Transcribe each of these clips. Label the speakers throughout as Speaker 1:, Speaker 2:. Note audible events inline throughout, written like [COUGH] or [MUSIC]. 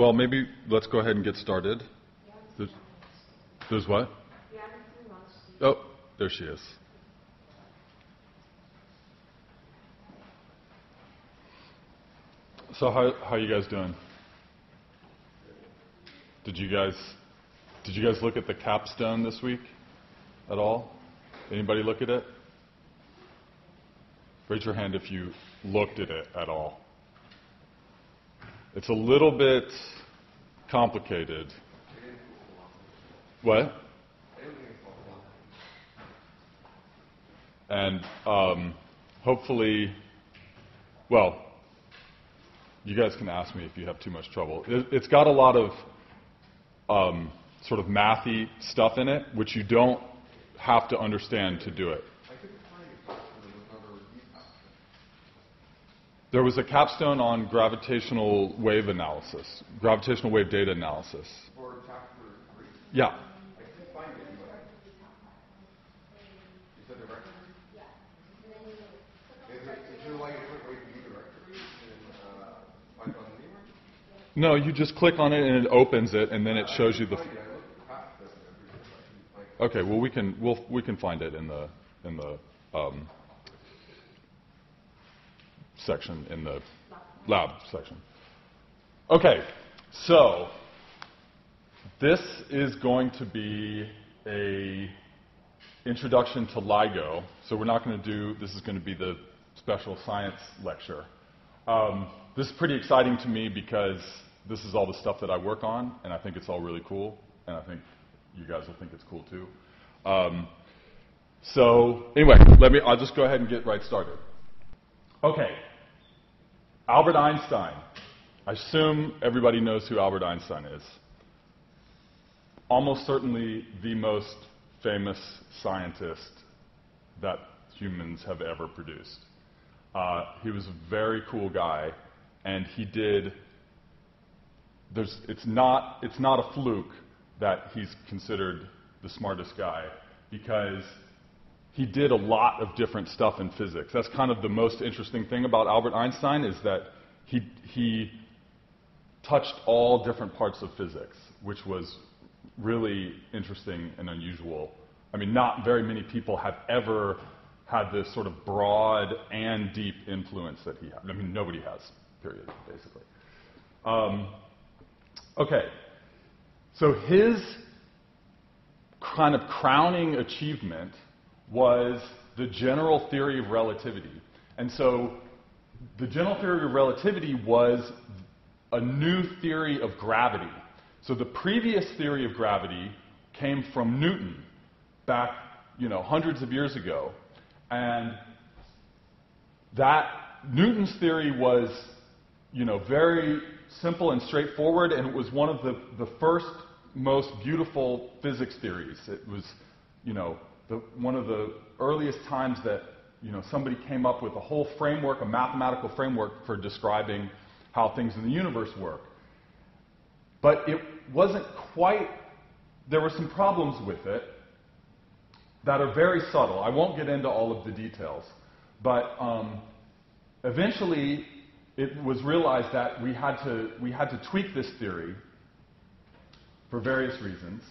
Speaker 1: Well, maybe let's go ahead and get started. There's, there's what? Oh, there she is. So how how you guys doing? Did you guys did you guys look at the capstone this week at all? Anybody look at it? Raise your hand if you looked at it at all. It's a little bit complicated. What? And um, hopefully, well, you guys can ask me if you have too much trouble. It, it's got a lot of um, sort of mathy stuff in it, which you don't have to understand to do it. There was a capstone on gravitational wave analysis, gravitational wave data analysis.
Speaker 2: For chapter three,
Speaker 1: Yeah.
Speaker 2: I couldn't find it, but. You said directory? Is there like a quick way to view directories and, find on anywhere?
Speaker 1: No, you just click on it and it opens it, and then it shows you the.
Speaker 2: Find it, I looked past this and everything, but I couldn't find
Speaker 1: Okay, well we can we'll, we can find it in the in the um, section in the lab section. Okay, so this is going to be a introduction to LIGO. So we're not going to do this is going to be the special science lecture. Um, this is pretty exciting to me because this is all the stuff that I work on, and I think it's all really cool, and I think you guys will think it's cool too. Um, so anyway, let me. I'll just go ahead and get right started. Okay, Albert Einstein. I assume everybody knows who Albert Einstein is. Almost certainly the most famous scientist that humans have ever produced. Uh, he was a very cool guy, and he did. There's, it's not. It's not a fluke that he's considered the smartest guy because he did a lot of different stuff in physics. That's kind of the most interesting thing about Albert Einstein is that he he touched all different parts of physics, which was really interesting and unusual. I mean, not very many people have ever had this sort of broad and deep influence that he had. I mean, nobody has, period, basically. Um, okay, so his kind of crowning achievement was the general theory of relativity. And so the general theory of relativity was a new theory of gravity. So the previous theory of gravity came from Newton back, you know, hundreds of years ago. And that Newton's theory was, you know, very simple and straightforward, and it was one of the, the first most beautiful physics theories. It was, you know, the, one of the earliest times that, you know, somebody came up with a whole framework, a mathematical framework for describing how things in the universe work. But it wasn't quite, there were some problems with it that are very subtle. I won't get into all of the details. But um, eventually, it was realized that we had, to, we had to tweak this theory for various reasons.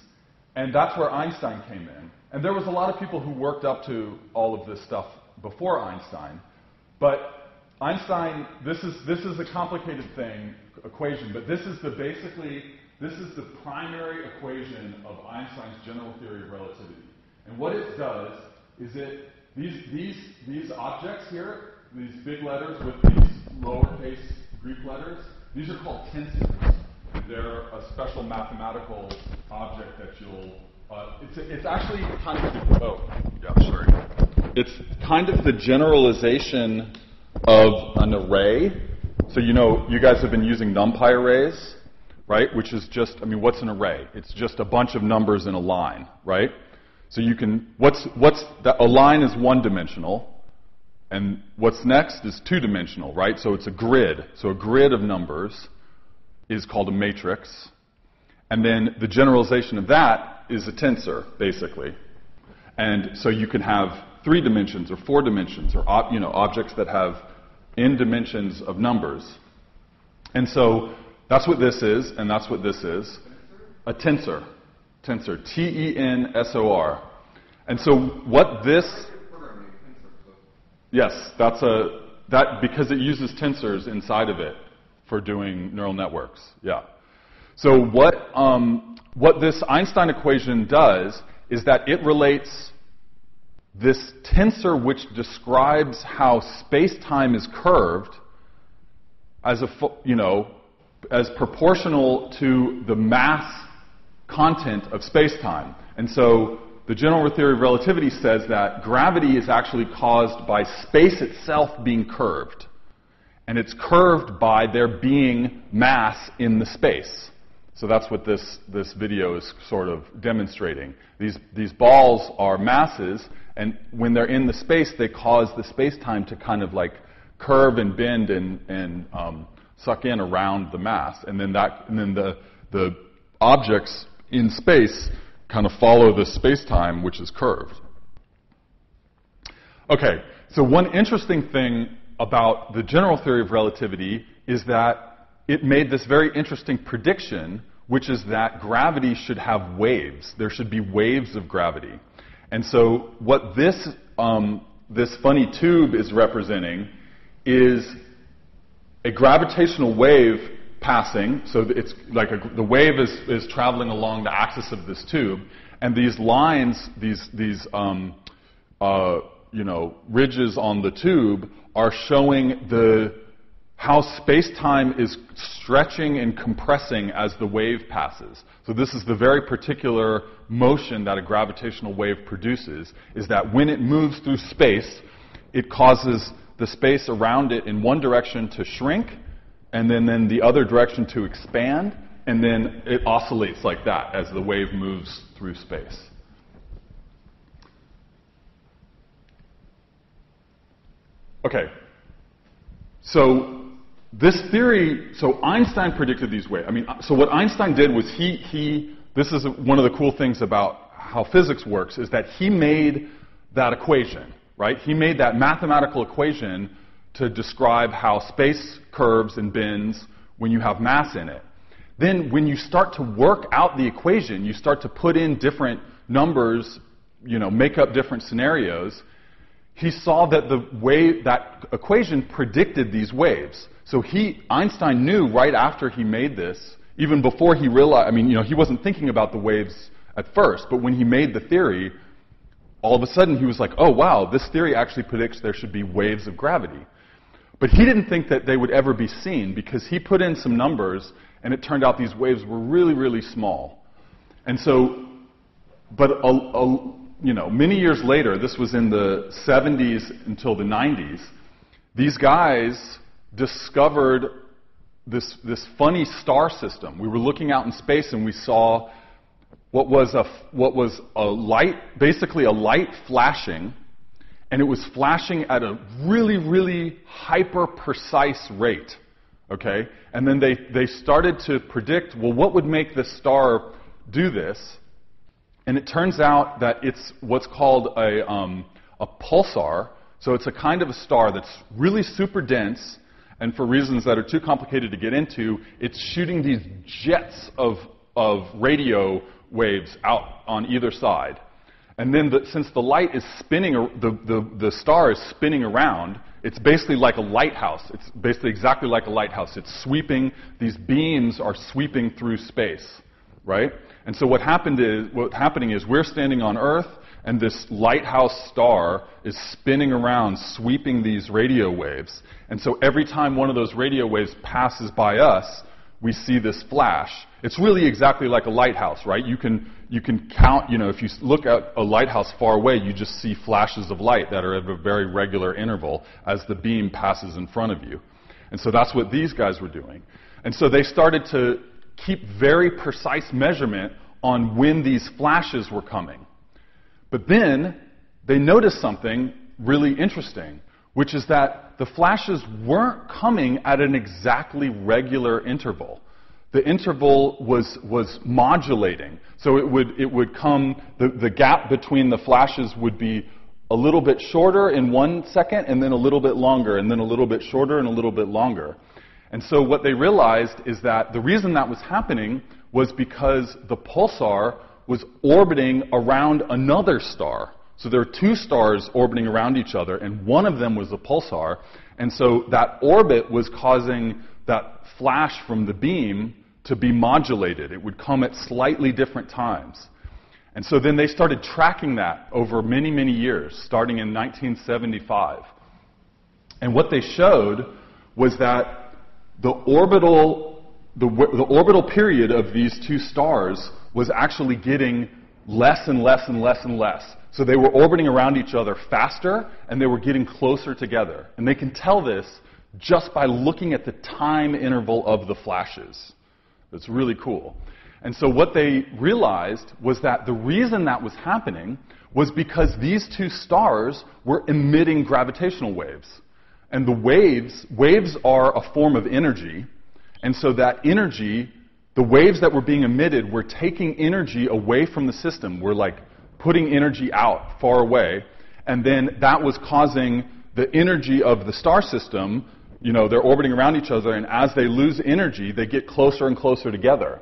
Speaker 1: And that's where Einstein came in. And there was a lot of people who worked up to all of this stuff before Einstein. But Einstein, this is, this is a complicated thing, equation, but this is the basically, this is the primary equation of Einstein's general theory of relativity. And what it does is it, these, these, these objects here, these big letters with these lowercase Greek letters, these are called tensors. They're a special mathematical object that you'll, uh, it's, it's actually kind of, oh, yeah, sorry. It's kind of the generalization of an array. So you know, you guys have been using NumPy arrays, right? Which is just, I mean, what's an array? It's just a bunch of numbers in a line, right? So you can, what's, what's, that, a line is one dimensional, and what's next is two dimensional, right? So it's a grid. So a grid of numbers is called a matrix. And then the generalization of that is a tensor, basically. And so you can have three dimensions or four dimensions or you know, objects that have n dimensions of numbers. And so That's what this is, and that's what this is. A tensor. Tensor. T E N S O R. And so what this Yes, that's a that because it uses tensors inside of it for doing neural networks. Yeah. So what um, what this Einstein equation does is that it relates this tensor which describes how space-time is curved as a you know as proportional to the mass content of space-time. And so the general theory of relativity says that gravity is actually caused by space itself being curved. And it's curved by there being mass in the space. So that's what this, this video is sort of demonstrating. These, these balls are masses, and when they're in the space, they cause the space-time to kind of like curve and bend and, and um, suck in around the mass. And then, that, and then the, the objects in space kind of follow the space-time, which is curved. Okay, so one interesting thing about the general theory of relativity is that it made this very interesting prediction, which is that gravity should have waves. There should be waves of gravity. And so what this, um, this funny tube is representing is a gravitational wave passing, so it's like a, the wave is, is traveling along the axis of this tube, and these lines, these, these um, uh, you know, ridges on the tube are showing the, how space-time is stretching and compressing as the wave passes. So this is the very particular motion that a gravitational wave produces, is that when it moves through space, it causes the space around it in one direction to shrink, and then in the other direction to expand, and then it oscillates like that as the wave moves through space. Okay. So this theory, so Einstein predicted these waves. I mean, so what Einstein did was he, he, this is one of the cool things about how physics works, is that he made that equation, right? He made that mathematical equation to describe how space curves and bends when you have mass in it. Then when you start to work out the equation, you start to put in different numbers, you know, make up different scenarios, he saw that the wave, that equation predicted these waves. So he, Einstein knew right after he made this, even before he realized, I mean, you know, he wasn't thinking about the waves at first, but when he made the theory, all of a sudden he was like, oh wow, this theory actually predicts there should be waves of gravity. But he didn't think that they would ever be seen because he put in some numbers and it turned out these waves were really, really small. And so, but a, a, you know, many years later, this was in the 70s until the 90s, these guys discovered this, this funny star system. We were looking out in space and we saw what was a, what was a light, basically a light flashing, and it was flashing at a really, really hyper precise rate. Okay? And then they, they started to predict, well, what would make this star do this? And it turns out that it's what's called a, um, a pulsar. So it's a kind of a star that's really super dense, and for reasons that are too complicated to get into, it's shooting these jets of, of radio waves out on either side. And then, the, since the light is spinning, the, the, the star is spinning around, it's basically like a lighthouse. It's basically exactly like a lighthouse. It's sweeping, these beams are sweeping through space, right? And so what happened is, what's happening is we're standing on Earth, and this lighthouse star is spinning around, sweeping these radio waves. And so every time one of those radio waves passes by us, we see this flash. It's really exactly like a lighthouse, right? You can, you can count, you know, if you look at a lighthouse far away, you just see flashes of light that are at a very regular interval as the beam passes in front of you. And so that's what these guys were doing. And so they started to keep very precise measurement on when these flashes were coming. But then they noticed something really interesting, which is that the flashes weren't coming at an exactly regular interval. The interval was, was modulating. So it would, it would come, the, the gap between the flashes would be a little bit shorter in one second, and then a little bit longer, and then a little bit shorter and a little bit longer. And so what they realized is that the reason that was happening was because the pulsar was orbiting around another star. So there were two stars orbiting around each other, and one of them was the pulsar. And so that orbit was causing that flash from the beam to be modulated. It would come at slightly different times. And so then they started tracking that over many, many years, starting in 1975. And what they showed was that the orbital, the, the orbital period of these two stars was actually getting less and less and less and less. So they were orbiting around each other faster and they were getting closer together. And they can tell this just by looking at the time interval of the flashes. That's really cool. And so what they realized was that the reason that was happening was because these two stars were emitting gravitational waves. And the waves, waves are a form of energy. And so that energy, the waves that were being emitted were taking energy away from the system. We're like putting energy out far away. And then that was causing the energy of the star system, you know, they're orbiting around each other, and as they lose energy, they get closer and closer together.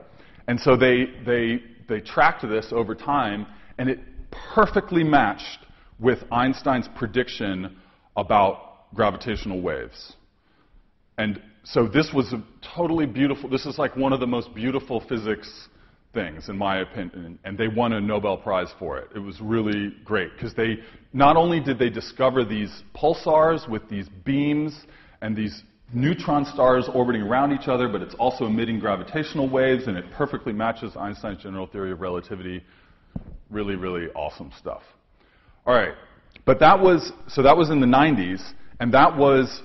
Speaker 1: And so they, they, they tracked this over time, and it perfectly matched with Einstein's prediction about gravitational waves. And so this was a totally beautiful, this is like one of the most beautiful physics things, in my opinion, and they won a Nobel Prize for it. It was really great because they not only did they discover these pulsars with these beams and these neutron stars orbiting around each other, but it's also emitting gravitational waves, and it perfectly matches Einstein's general theory of relativity. Really, really awesome stuff. All right, but that was so that was in the 90s, and that was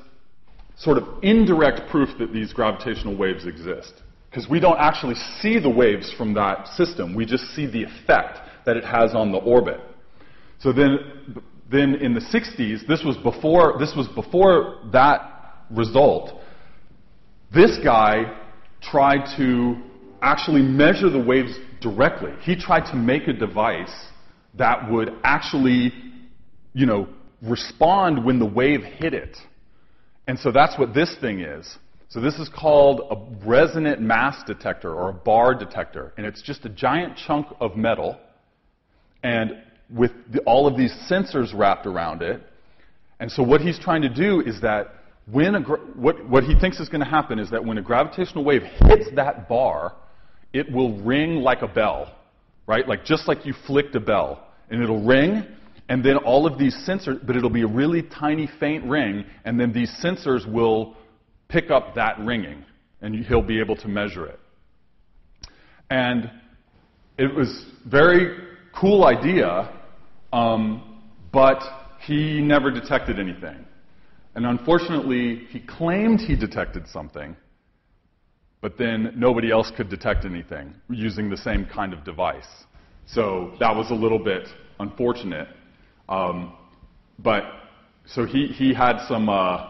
Speaker 1: sort of indirect proof that these gravitational waves exist. Because we don't actually see the waves from that system, we just see the effect that it has on the orbit. So then, then in the 60s, this was before, this was before that result, this guy tried to actually measure the waves directly. He tried to make a device that would actually, you know, respond when the wave hit it. And so that's what this thing is. So this is called a resonant mass detector or a bar detector. And it's just a giant chunk of metal and with the, all of these sensors wrapped around it. And so what he's trying to do is that when a, what, what he thinks is going to happen is that when a gravitational wave hits that bar, it will ring like a bell, right? Like just like you flicked a bell. And it'll ring, and then all of these sensors, but it'll be a really tiny, faint ring, and then these sensors will pick up that ringing, and he'll be able to measure it. And it was very cool idea, um, but he never detected anything. And unfortunately, he claimed he detected something, but then nobody else could detect anything using the same kind of device. So that was a little bit unfortunate. Um, but so he, he had some uh,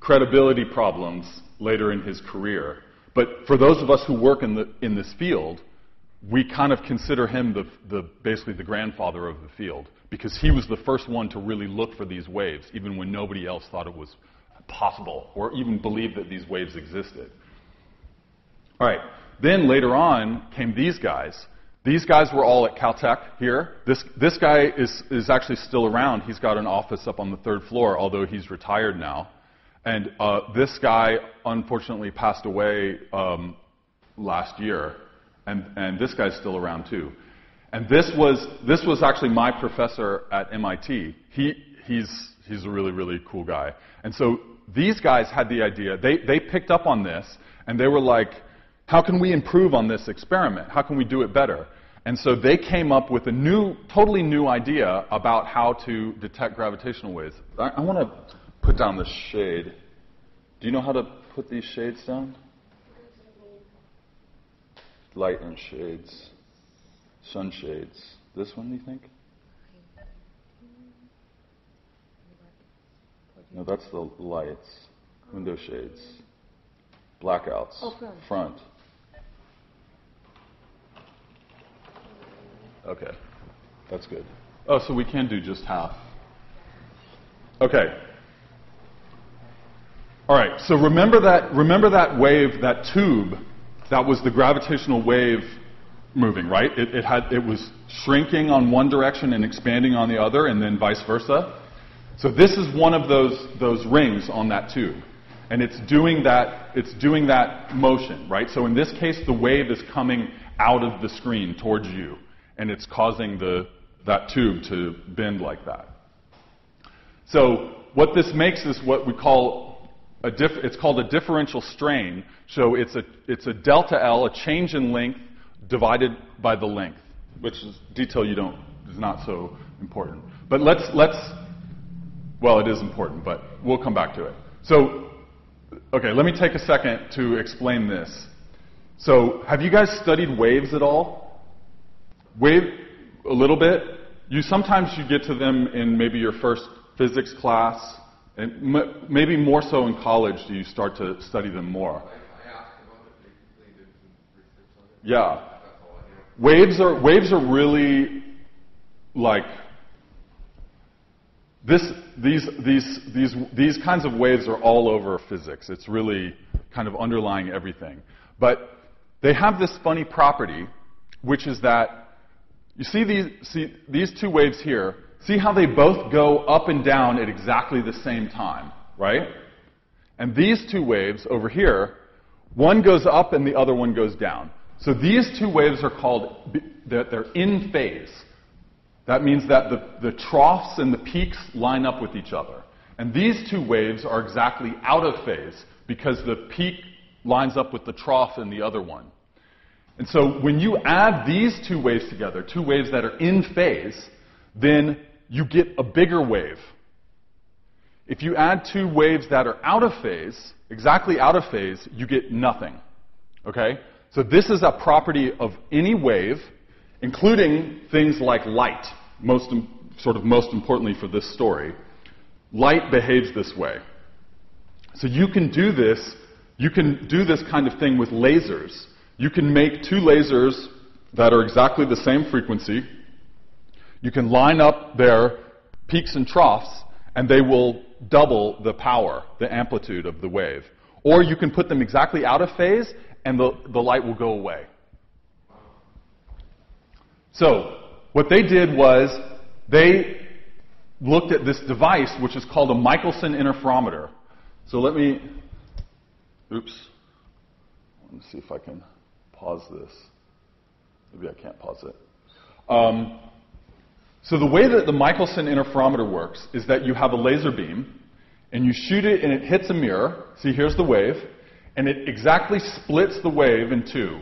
Speaker 1: credibility problems later in his career. But for those of us who work in, the, in this field, we kind of consider him the, the, basically the grandfather of the field because he was the first one to really look for these waves, even when nobody else thought it was possible or even believed that these waves existed. All right, then later on came these guys. These guys were all at Caltech here. This, this guy is, is actually still around. He's got an office up on the third floor, although he's retired now. And uh, this guy unfortunately passed away um, last year, and, and this guy's still around too. And this was, this was actually my professor at MIT. He, he's, he's a really, really cool guy. And so these guys had the idea, they, they picked up on this, and they were like, how can we improve on this experiment? How can we do it better? And so they came up with a new, totally new idea about how to detect gravitational waves. I, I want to put down the shade. Do you know how to put these shades down? Light and shades sunshades. This one, you think? No, that's the lights. Window shades. Blackouts.
Speaker 3: Oh, front.
Speaker 1: Front. Okay. That's good. Oh, so we can do just half. Okay. All right, so remember that, remember that wave, that tube, that was the gravitational wave moving, right? It, it, had, it was shrinking on one direction and expanding on the other, and then vice versa. So this is one of those, those rings on that tube. And it's doing that, it's doing that motion, right? So in this case, the wave is coming out of the screen towards you, and it's causing the, that tube to bend like that. So what this makes is what we call a diff, it's called a differential strain. So it's a, it's a delta L, a change in length divided by the length, which is detail you don't, is not so important. But let's, let's, well, it is important, but we'll come back to it. So, okay, let me take a second to explain this. So, have you guys studied waves at all? Wave, a little bit. You sometimes you get to them in maybe your first physics class, and m- maybe more so in college do you start to study them more.
Speaker 2: I, I asked about it, they, they did some research on it.
Speaker 1: Yeah.
Speaker 2: That's all I know.
Speaker 1: Waves are waves are really like this these these these these kinds of waves are all over physics. It's really kind of underlying everything. But they have this funny property, which is that you see these see these two waves here, see how they both go up and down at exactly the same time, right? And these two waves over here, one goes up and the other one goes down. So these two waves are called, they're in phase. That means that the, the troughs and the peaks line up with each other. And these two waves are exactly out of phase because the peak lines up with the trough in the other one. And so when you add these two waves together, two waves that are in phase, then you get a bigger wave. If you add two waves that are out of phase, exactly out of phase, you get nothing. Okay? So this is a property of any wave, including things like light, most, sort of most importantly for this story. Light behaves this way. So you can do this, you can do this kind of thing with lasers. You can make two lasers that are exactly the same frequency. You can line up their peaks and troughs, and they will double the power, the amplitude of the wave. Or you can put them exactly out of phase, and the, the light will go away. So, what they did was they looked at this device, which is called a Michelson interferometer. So let me, oops, let me see if I can pause this. Maybe I can't pause it. Um, so the way that the Michelson interferometer works is that you have a laser beam, and you shoot it, and it hits a mirror. See, here's the wave, and it exactly splits the wave in two.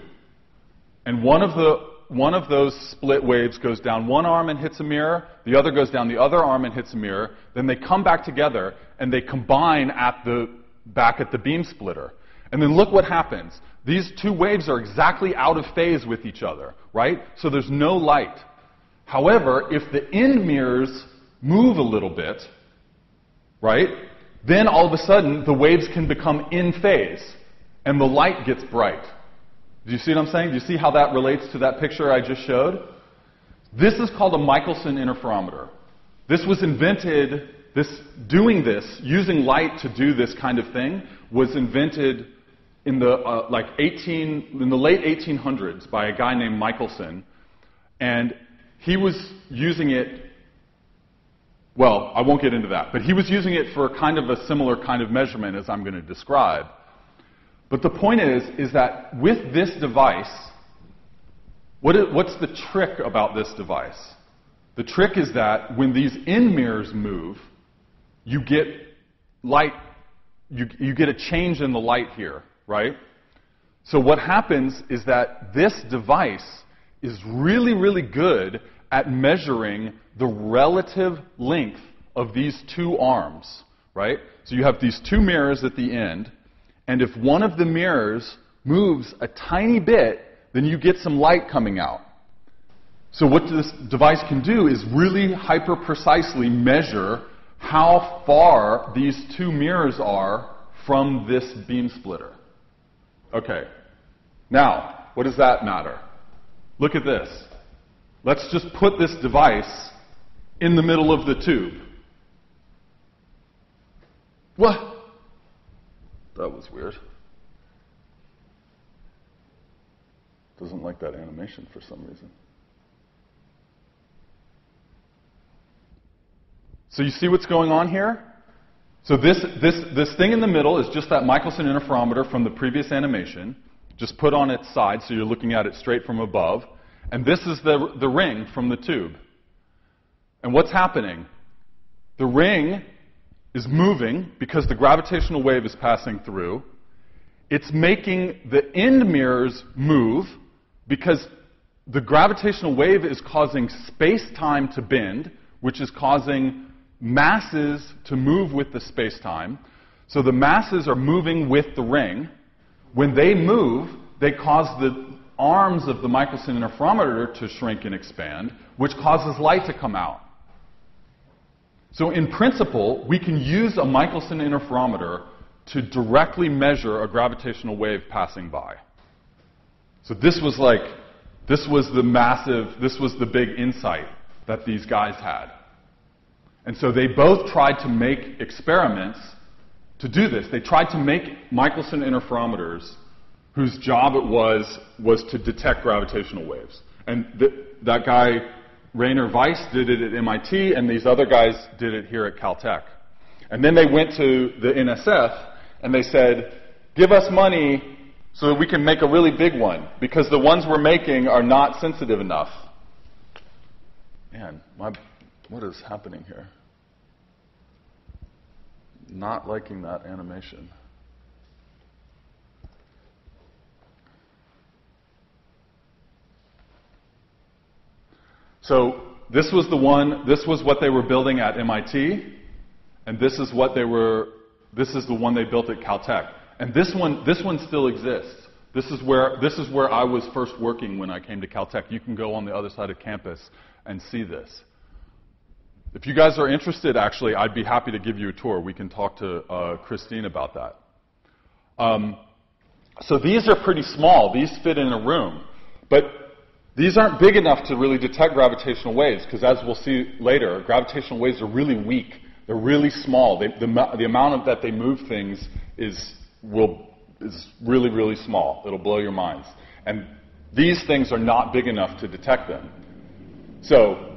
Speaker 1: And one of the one of those split waves goes down one arm and hits a mirror, the other goes down the other arm and hits a mirror, then they come back together and they combine at the back at the beam splitter. And then look what happens. These two waves are exactly out of phase with each other, right? So there's no light. However, if the end mirrors move a little bit, right? Then all of a sudden the waves can become in phase and the light gets bright. Do you see what I'm saying? Do you see how that relates to that picture I just showed? This is called a Michelson interferometer. This was invented, this, doing this, using light to do this kind of thing, was invented in the, uh, like 18, in the late 1800s by a guy named Michelson. And he was using it, well, I won't get into that, but he was using it for kind of a similar kind of measurement as I'm going to describe. But the point is, is that with this device, what is, what's the trick about this device? The trick is that when these end mirrors move, you get light, you, you get a change in the light here, right? So what happens is that this device is really, really good at measuring the relative length of these two arms, right? So you have these two mirrors at the end, and if one of the mirrors moves a tiny bit, then you get some light coming out. So what this device can do is really hyper precisely measure how far these two mirrors are from this beam splitter. Okay. Now, what does that matter? Look at this. Let's just put this device in the middle of the tube. What? That was weird. Doesn't like that animation for some reason. So you see what's going on here? So this, this, this thing in the middle is just that Michelson interferometer from the previous animation, just put on its side so you're looking at it straight from above. And this is the, the ring from the tube. And what's happening? The ring is moving because the gravitational wave is passing through. It's making the end mirrors move because the gravitational wave is causing space time to bend, which is causing masses to move with the space time. So the masses are moving with the ring. When they move, they cause the arms of the Michelson interferometer to shrink and expand, which causes light to come out. So, in principle, we can use a Michelson interferometer to directly measure a gravitational wave passing by. So, this was like, this was the massive, this was the big insight that these guys had. And so they both tried to make experiments to do this. They tried to make Michelson interferometers whose job it was was to detect gravitational waves. And th- that guy, Rainer Weiss, did it at MIT, and these other guys did it here at Caltech. And then they went to the NSF and they said, give us money so that we can make a really big one, because the ones we're making are not sensitive enough. Man, my, what is happening here? Not liking that animation. So this was the one, this was what they were building at MIT, and this is what they were, this is the one they built at Caltech. And this one, this one still exists. This is where, this is where I was first working when I came to Caltech. You can go on the other side of campus and see this. If you guys are interested, actually, I'd be happy to give you a tour. We can talk to uh, Christine about that. Um, so these are pretty small. These fit in a room. But these aren't big enough to really detect gravitational waves, because as we'll see later, gravitational waves are really weak. They're really small. They, the, the amount of that they move things is, will, is really, really small. It'll blow your minds. And these things are not big enough to detect them. So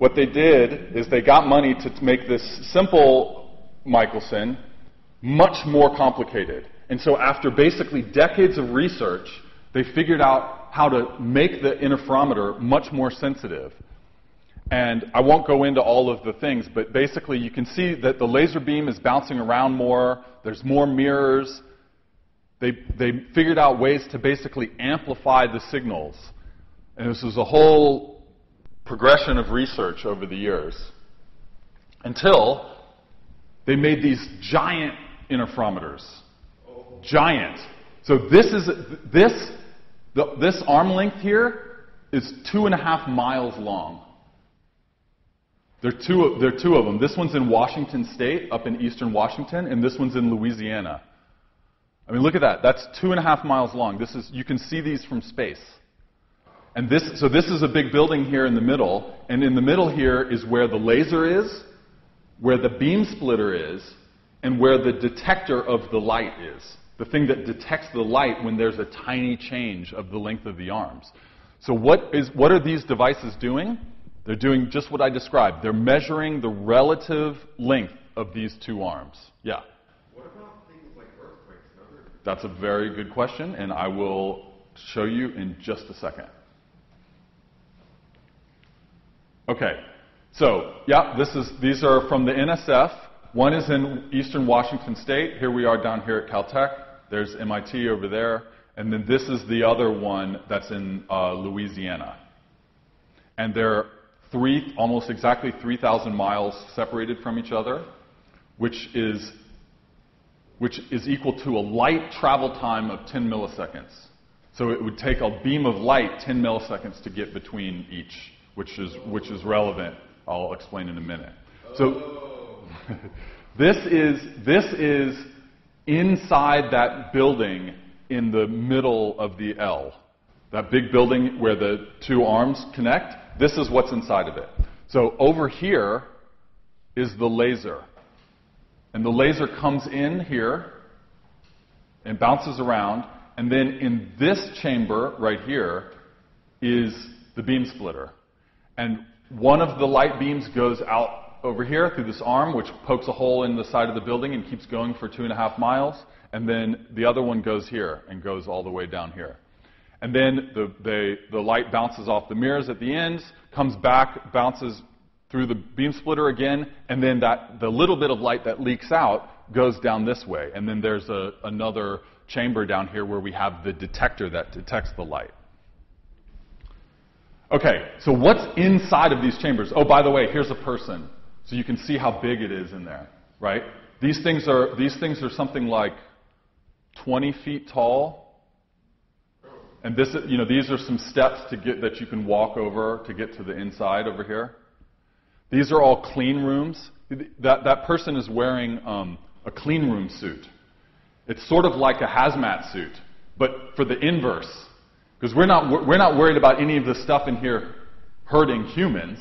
Speaker 1: what they did is they got money to make this simple Michelson much more complicated. And so after basically decades of research, they figured out how to make the interferometer much more sensitive. And I won't go into all of the things, but basically you can see that the laser beam is bouncing around more, there's more mirrors. They, they figured out ways to basically amplify the signals. And this was a whole progression of research over the years. Until they made these giant interferometers. Giant. So this is this the, this arm length here is two and a half miles long. There are, two, there are two of them. This one's in Washington State, up in eastern Washington, and this one's in Louisiana. I mean, look at that. That's two and a half miles long. This is, you can see these from space. And this, so this is a big building here in the middle, and in the middle here is where the laser is, where the beam splitter is, and where the detector of the light is the thing that detects the light when there's a tiny change of the length of the arms. So what, is, what are these devices doing? They're doing just what I described. They're measuring the relative length of these two arms. Yeah?
Speaker 2: What about things like earthquakes.
Speaker 1: That's a very good question, and I will show you in just a second. Okay, so yeah, this is, these are from the NSF. One is in eastern Washington State. Here we are down here at Caltech. There's MIT over there. And then this is the other one that's in uh, Louisiana. And they're three, almost exactly 3,000 miles separated from each other, which is, which is equal to a light travel time of 10 milliseconds. So it would take a beam of light 10 milliseconds to get between each, which is, which is relevant. I'll explain in a minute. So [LAUGHS] this is, this is inside that building in the middle of the L. That big building where the two arms connect, this is what's inside of it. So over here is the laser. And the laser comes in here and bounces around. And then in this chamber right here is the beam splitter. And one of the light beams goes out over here through this arm, which pokes a hole in the side of the building and keeps going for two and a half miles. And then the other one goes here and goes all the way down here. And then the, the, the light bounces off the mirrors at the ends, comes back, bounces through the beam splitter again, and then that, the little bit of light that leaks out goes down this way. And then there's a, another chamber down here where we have the detector that detects the light. Okay, so what's inside of these chambers? Oh, by the way, here's a person. So you can see how big it is in there, right? These things are, these things are something like 20 feet tall. And this, you know, these are some steps to get, that you can walk over to get to the inside over here. These are all clean rooms. That, that person is wearing um, a clean room suit. It's sort of like a hazmat suit, but for the inverse. Because we're not, we're not worried about any of the stuff in here hurting humans.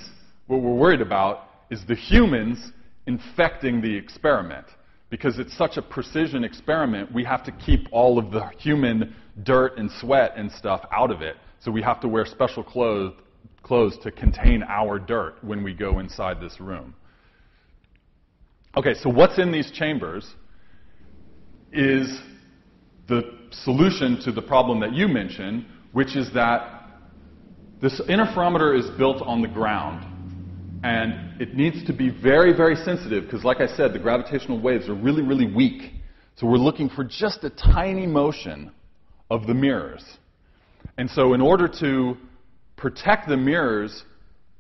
Speaker 1: What we're worried about is the humans infecting the experiment. Because it's such a precision experiment, we have to keep all of the human dirt and sweat and stuff out of it. So we have to wear special clothes, clothes to contain our dirt when we go inside this room. Okay, so what's in these chambers is the solution to the problem that you mentioned, which is that this interferometer is built on the ground. And it needs to be very, very sensitive because, like I said, the gravitational waves are really, really weak. So we're looking for just a tiny motion of the mirrors. And so, in order to protect the mirrors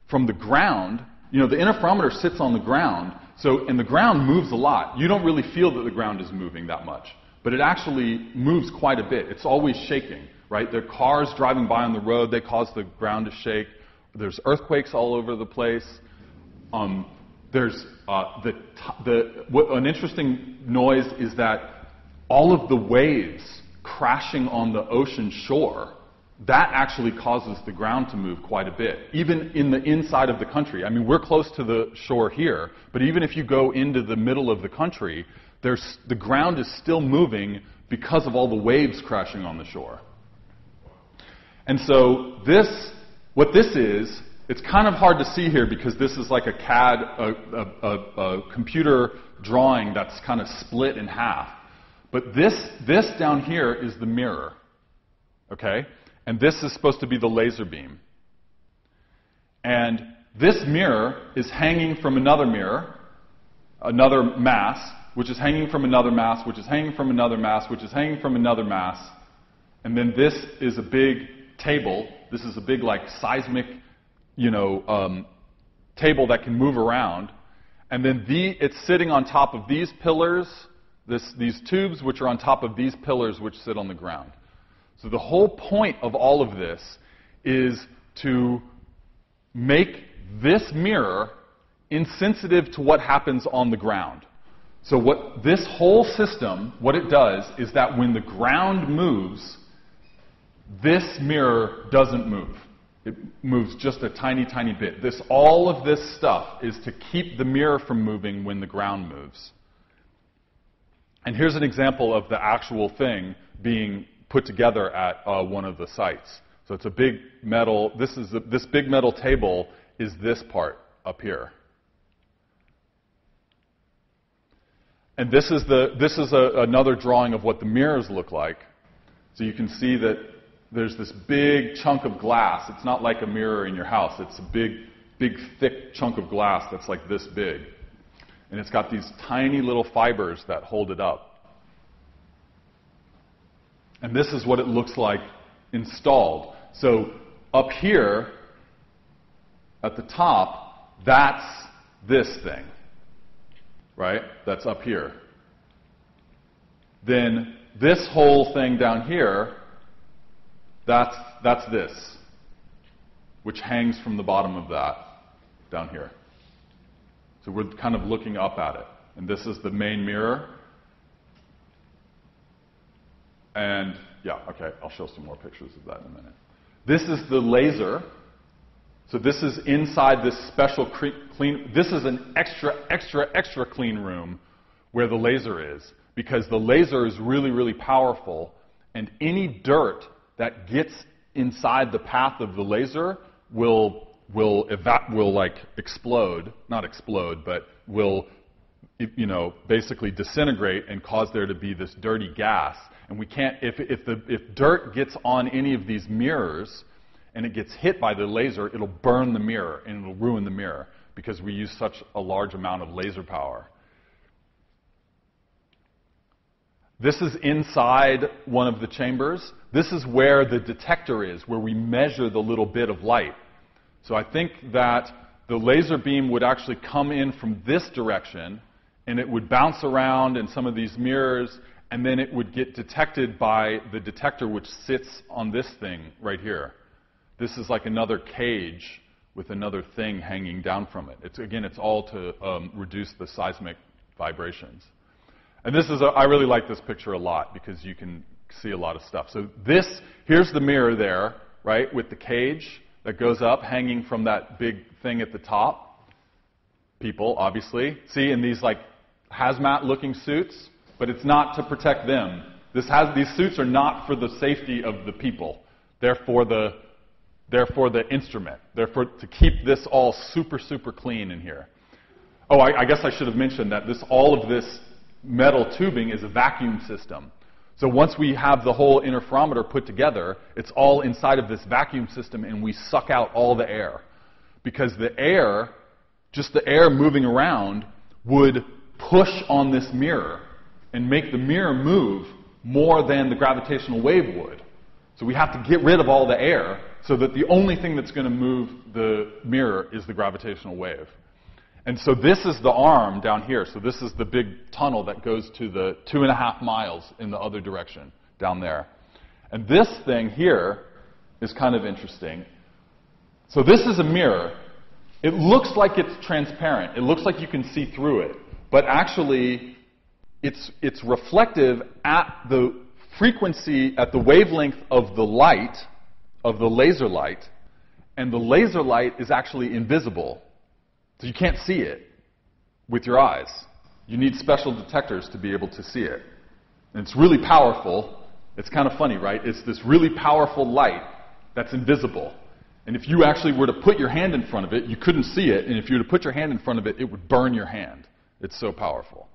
Speaker 1: from the ground, you know, the interferometer sits on the ground, so, and the ground moves a lot. You don't really feel that the ground is moving that much, but it actually moves quite a bit. It's always shaking, right? There are cars driving by on the road, they cause the ground to shake. There's earthquakes all over the place. Um, there's uh, the, the what, an interesting noise is that all of the waves crashing on the ocean shore that actually causes the ground to move quite a bit, even in the inside of the country. I mean, we're close to the shore here, but even if you go into the middle of the country, there's, the ground is still moving because of all the waves crashing on the shore. And so, this, what this is, it's kind of hard to see here because this is like a CAD, a, a, a, a computer drawing that's kind of split in half. But this, this down here is the mirror. Okay? And this is supposed to be the laser beam. And this mirror is hanging from another mirror, another mass, which is hanging from another mass, which is hanging from another mass, which is hanging from another mass. And then this is a big table. This is a big, like, seismic, you know, um, table that can move around. And then the, it's sitting on top of these pillars, this, these tubes, which are on top of these pillars, which sit on the ground. So the whole point of all of this is to make this mirror insensitive to what happens on the ground. So what this whole system, what it does is that when the ground moves, this mirror doesn't move. It moves just a tiny, tiny bit. This, all of this stuff is to keep the mirror from moving when the ground moves. And here's an example of the actual thing being put together at uh, one of the sites. So it's a big metal, this, is this big metal table is this part up here. And this is, the, this is a, another drawing of what the mirrors look like. So you can see that there's this big chunk of glass. It's not like a mirror in your house. It's a big, big, thick chunk of glass that's like this big. And it's got these tiny little fibers that hold it up. And this is what it looks like installed. So up here at the top, that's this thing. Right? That's up here. Then this whole thing down here, that's, that's this, which hangs from the bottom of that down here. So we're kind of looking up at it. And this is the main mirror. And yeah, okay, I'll show some more pictures of that in a minute. This is the laser. So this is inside this special clean. This is an extra, extra, extra clean room where the laser is. because the laser is really, really powerful, and any dirt that gets inside the path of the laser will will eva- will like explode, not explode, but will you know basically disintegrate and cause there to be this dirty gas. And we can't if if the if dirt gets on any of these mirrors and it gets hit by the laser, it'll burn the mirror and it'll ruin the mirror because we use such a large amount of laser power. This is inside one of the chambers. This is where the detector is, where we measure the little bit of light. So I think that the laser beam would actually come in from this direction, and it would bounce around in some of these mirrors, and then it would get detected by the detector which sits on this thing right here. This is like another cage with another thing hanging down from it. It's, again, it's all to um, reduce the seismic vibrations. And this is, a, I really like this picture a lot because you can see a lot of stuff. So this, here's the mirror there, right, with the cage that goes up hanging from that big thing at the top. People, obviously. See, in these like hazmat looking suits, but it's not to protect them. This has, these suits are not for the safety of the people. They're for the, they're for the instrument. They're for, to keep this all super, super clean in here. Oh, I, I guess I should have mentioned that this, all of this metal tubing is a vacuum system. So once we have the whole interferometer put together, it's all inside of this vacuum system and we suck out all the air. Because the air, just the air moving around, would push on this mirror and make the mirror move more than the gravitational wave would. So we have to get rid of all the air so that the only thing that's going to move the mirror is the gravitational wave. And so this is the arm down here. So this is the big tunnel that goes to the two and a half miles in the other direction down there. And this thing here is kind of interesting. So this is a mirror. It looks like it's transparent. It looks like you can see through it. But actually, it's, it's reflective at the frequency, at the wavelength of the light, of the laser light. And the laser light is actually invisible so you can't see it with your eyes. You need special detectors to be able to see it. And it's really powerful. It's kind of funny, right? It's this really powerful light that's invisible. And if you actually were to put your hand in front of it, you couldn't see it. And if you were to put your hand in front of it, it would burn your hand. It's so powerful.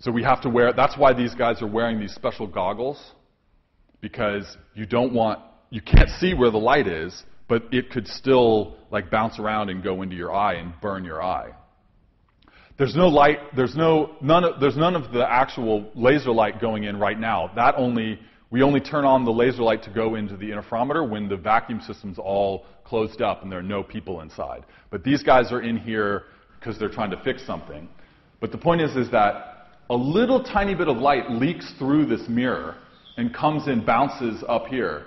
Speaker 1: So we have to wear, that's why these guys are wearing these special goggles, because you don't want, you can't see where the light is, but it could still like bounce around and go into your eye and burn your eye. There's no light, there's no, none of, there's none of the actual laser light going in right now. That only, we only turn on the laser light to go into the interferometer when the vacuum system's all closed up and there are no people inside. But these guys are in here because they're trying to fix something. But the point is, is that a little tiny bit of light leaks through this mirror and comes and bounces up here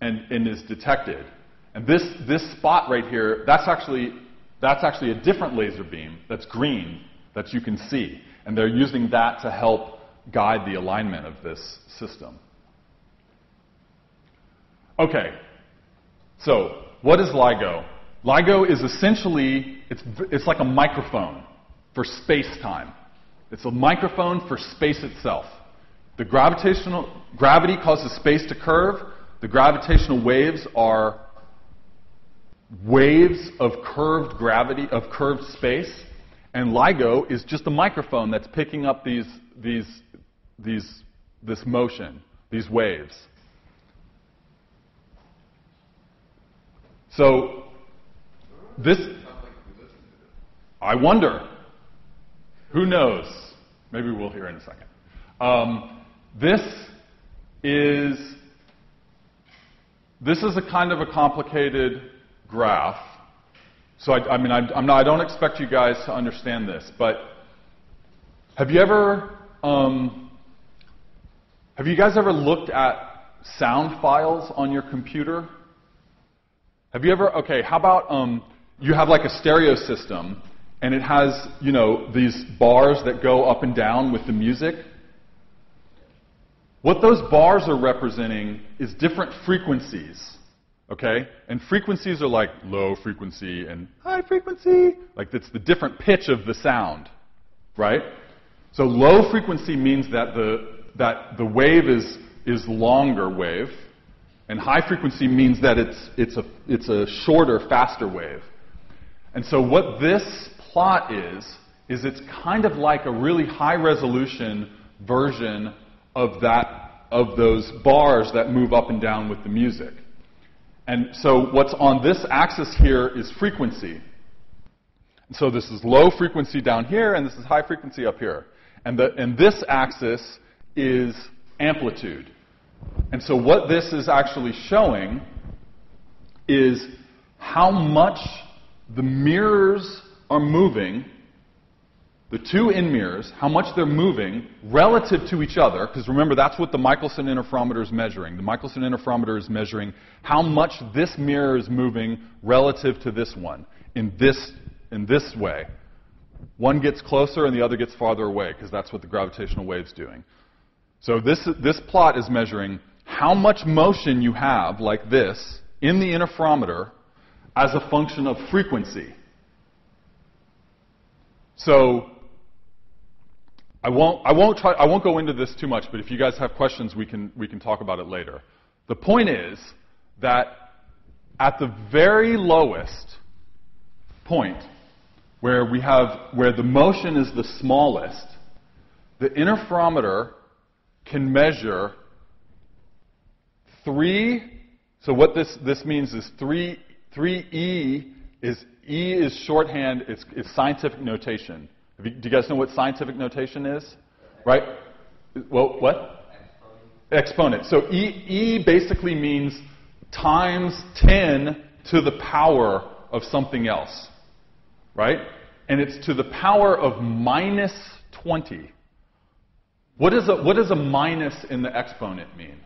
Speaker 1: and, and is detected. And this, this spot right here, that's actually, that's actually a different laser beam that's green that you can see. And they're using that to help guide the alignment of this system. Okay, so what is LIGO? LIGO is essentially, it's, it's like a microphone for space-time. It's a microphone for space itself. The gravitational, gravity causes space to curve. The gravitational waves are waves of curved gravity, of curved space, and LIGO is just a microphone that's picking up these, these, these, this motion, these waves. So, this, I wonder. Who knows? Maybe we'll hear in a second. Um, this is this is a kind of a complicated graph. So I, I mean, I, I'm not, I don't expect you guys to understand this, but have you ever, um, have you guys ever looked at sound files on your computer? Have you ever, okay, how about um, you have like a stereo system and it has, you know, these bars that go up and down with the music? What those bars are representing is different frequencies. Okay? And frequencies are like low frequency and high frequency. Like it's the different pitch of the sound. Right? So low frequency means that the, that the wave is, is longer wave, and high frequency means that it's, it's, a, it's a shorter, faster wave. And so what this plot is, is it's kind of like a really high resolution version of that, of those bars that move up and down with the music. And so what's on this axis here is frequency. And so this is low frequency down here, and this is high frequency up here. And, the, and this axis is amplitude. And so what this is actually showing is how much the mirrors are moving, the two in mirrors, how much they're moving relative to each other, because remember that's what the Michelson interferometer is measuring. The Michelson interferometer is measuring how much this mirror is moving relative to this one in this, in this way. One gets closer and the other gets farther away, because that's what the gravitational wave's doing. So this, this plot is measuring how much motion you have, like this, in the interferometer as a function of frequency. So I won't, I won't, try, I won't go into this too much, but if you guys have questions, we can, we can talk about it later. The point is that at the very lowest point, where we have, where the motion is the smallest, the interferometer can measure three. So what this, this means is three, 3E is, E is shorthand, it's, it's scientific notation. You, do you guys know what scientific notation is? Right? Well, what? Exponent. So E, e basically means times 10 to the power of something else. Right? And it's to the power of minus 20. What, is a, what does a minus in the exponent mean?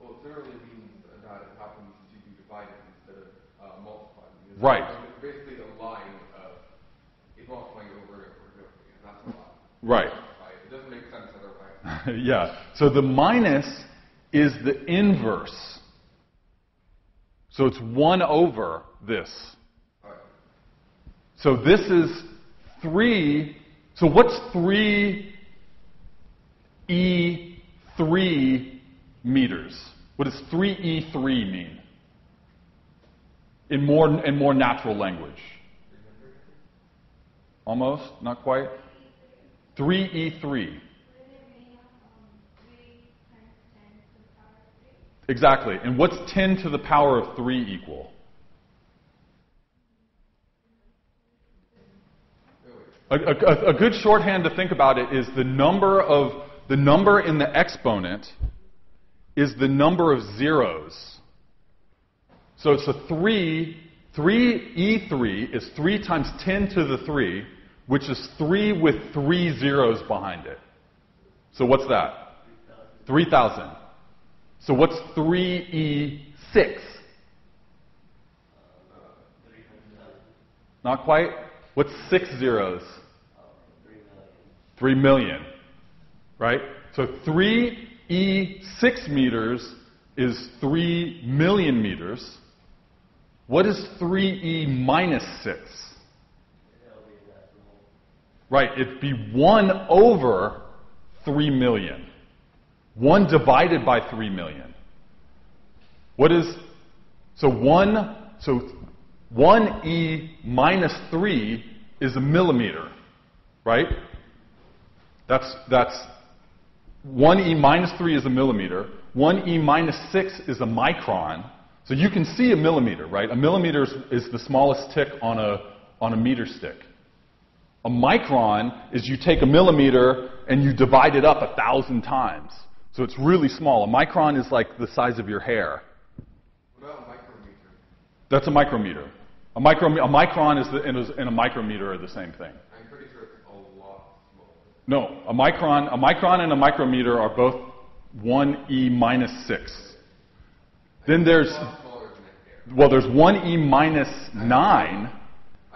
Speaker 2: Well, it literally means that it happens to be divided instead of uh, multiplied.
Speaker 1: Right.
Speaker 2: It's basically a line of it's multiplying over and over and over again. That's a lot.
Speaker 1: Right.
Speaker 2: It doesn't make sense otherwise. [LAUGHS]
Speaker 1: yeah. So the minus is the inverse. So it's 1 over this. So this is 3. So what's 3 E3 meters? What does 3E3 mean? In more, in more natural language. Almost? Not quite? 3E3. Exactly. And what's 10 to the power of 3 equal? A, a, a good shorthand to think about it is the number of the number in the exponent is the number of zeros. So it's a 3, 3e3 is 3 times 10 to the 3, which is 3 with 3 zeros behind it. So what's that? 3,000. So what's 3e6? Not quite? What's six zeros? Three million. Right? So 3e6 meters is 3 million meters. What is 3e minus 6? Right, it'd be 1 over 3 million. 1 divided by 3 million. What is, so 1, so 1e minus 3 is a millimeter, right? That's, that's 1e minus 3 is a millimeter. 1e minus 6 is a micron. So you can see a millimeter, right? A millimeter is, is the smallest tick on a, on a meter stick. A micron is you take a millimeter and you divide it up a thousand times. So it's really small. A micron is like the size of your hair.
Speaker 2: What about a micrometer?
Speaker 1: That's a micrometer. A, micro, a micron is the, and, a micrometer are the same thing.
Speaker 2: I'm pretty sure it's a lot smaller.
Speaker 1: No, a micron, a micron and a micrometer are both 1e minus 6. Then there's,
Speaker 2: A lot smaller than a hair.
Speaker 1: well, there's 1e minus 9,
Speaker 2: I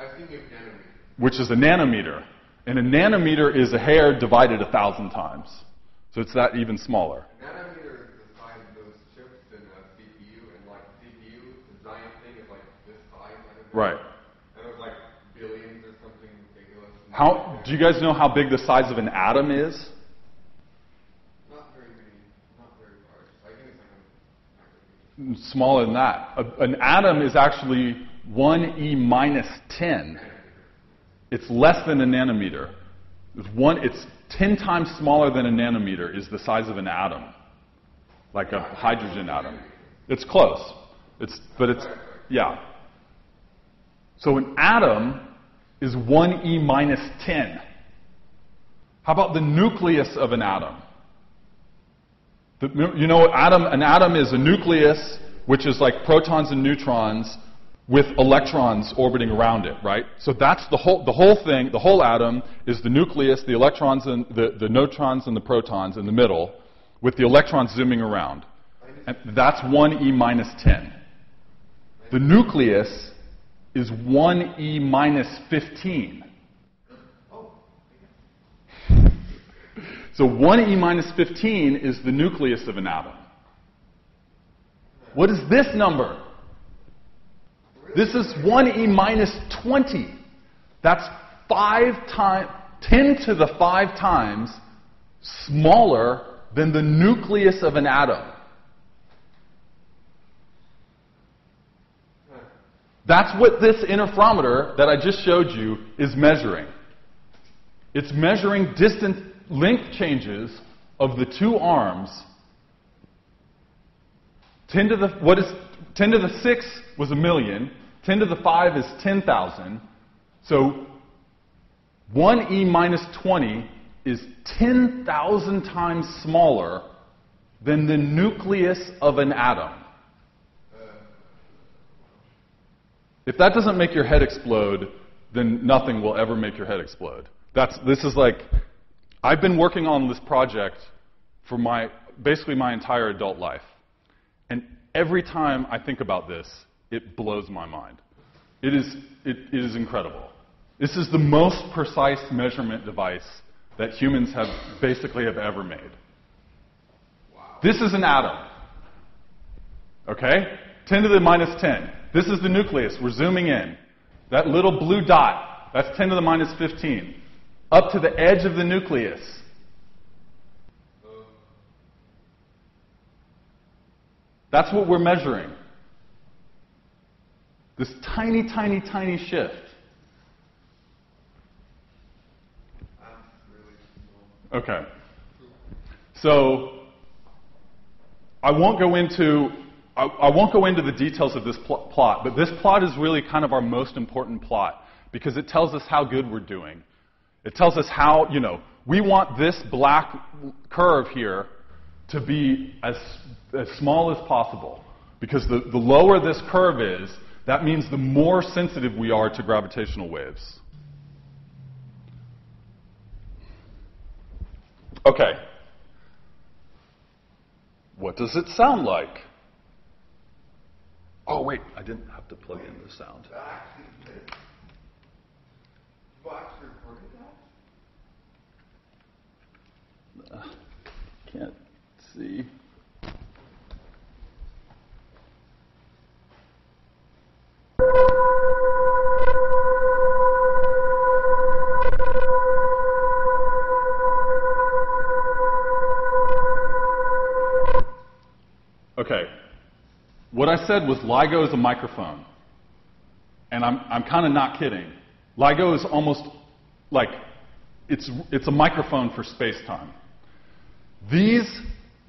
Speaker 2: was thinking of nanometers.
Speaker 1: Which is a nanometer. And a nanometer is a hair divided a thousand times. So it's that even smaller.
Speaker 2: A nanometer is the size of those chips in a CPU, and like CPU, the giant thing is like this size. I think.
Speaker 1: Right.
Speaker 2: And it was like billions or something ridiculous.
Speaker 1: How, do you guys know how big the size of an atom is?
Speaker 2: Not very many, not very large. I think it's like a
Speaker 1: Smaller than that. A- an atom is actually 1e minus 10. It's less than a nanometer. It's, one, it's 10 times smaller than a nanometer is the size of an atom, like a hydrogen atom. It's close. It's, but it's, yeah. So an atom is 1e minus 10. How about the nucleus of an atom? The, you know, atom, an atom is a nucleus, which is like protons and neutrons with electrons orbiting around it, right? So that's the whole, the whole thing, the whole atom is the nucleus, the electrons and the, the neutrons and the protons in the middle, with the electrons zooming around. And that's 1e minus 10. The nucleus is 1e minus 15. So 1e minus 15 is the nucleus of an atom. What is this number? This is 1e minus 20. That's 5 times 10 to the 5 times smaller than the nucleus of an atom. That's what this interferometer that I just showed you is measuring. It's measuring distance length changes of the two arms. 10 to the what is 10 to the 6 was a million. 10 to the 5 is 10,000. So 1e minus 20 is 10,000 times smaller than the nucleus of an atom. If that doesn't make your head explode, then nothing will ever make your head explode. That's, this is like, I've been working on this project for my, basically my entire adult life. And every time I think about this, it blows my mind. It is, it, it is incredible. This is the most precise measurement device that humans have basically have ever made. This is an atom. Okay? 10 to the minus 10. This is the nucleus. We're zooming in. That little blue dot, that's 10 to the minus 15. Up to the edge of the nucleus. That's what we're measuring. This tiny, tiny, tiny shift. Okay. So, I won't go into I, I won't go into the details of this pl- plot, but this plot is really kind of our most important plot because it tells us how good we're doing. It tells us how, you know, we want this black curve here to be as, as small as possible. Because the, the lower this curve is, that means the more sensitive we are to gravitational waves. Okay. What does it sound like? Oh, wait, I didn't have to plug in the sound.
Speaker 2: That actually did. You actually recorded that?
Speaker 1: Can't see. Okay. What I said was LIGO is a microphone. And I'm, I'm kind of not kidding. LIGO is almost like it's, it's a microphone for space time. These,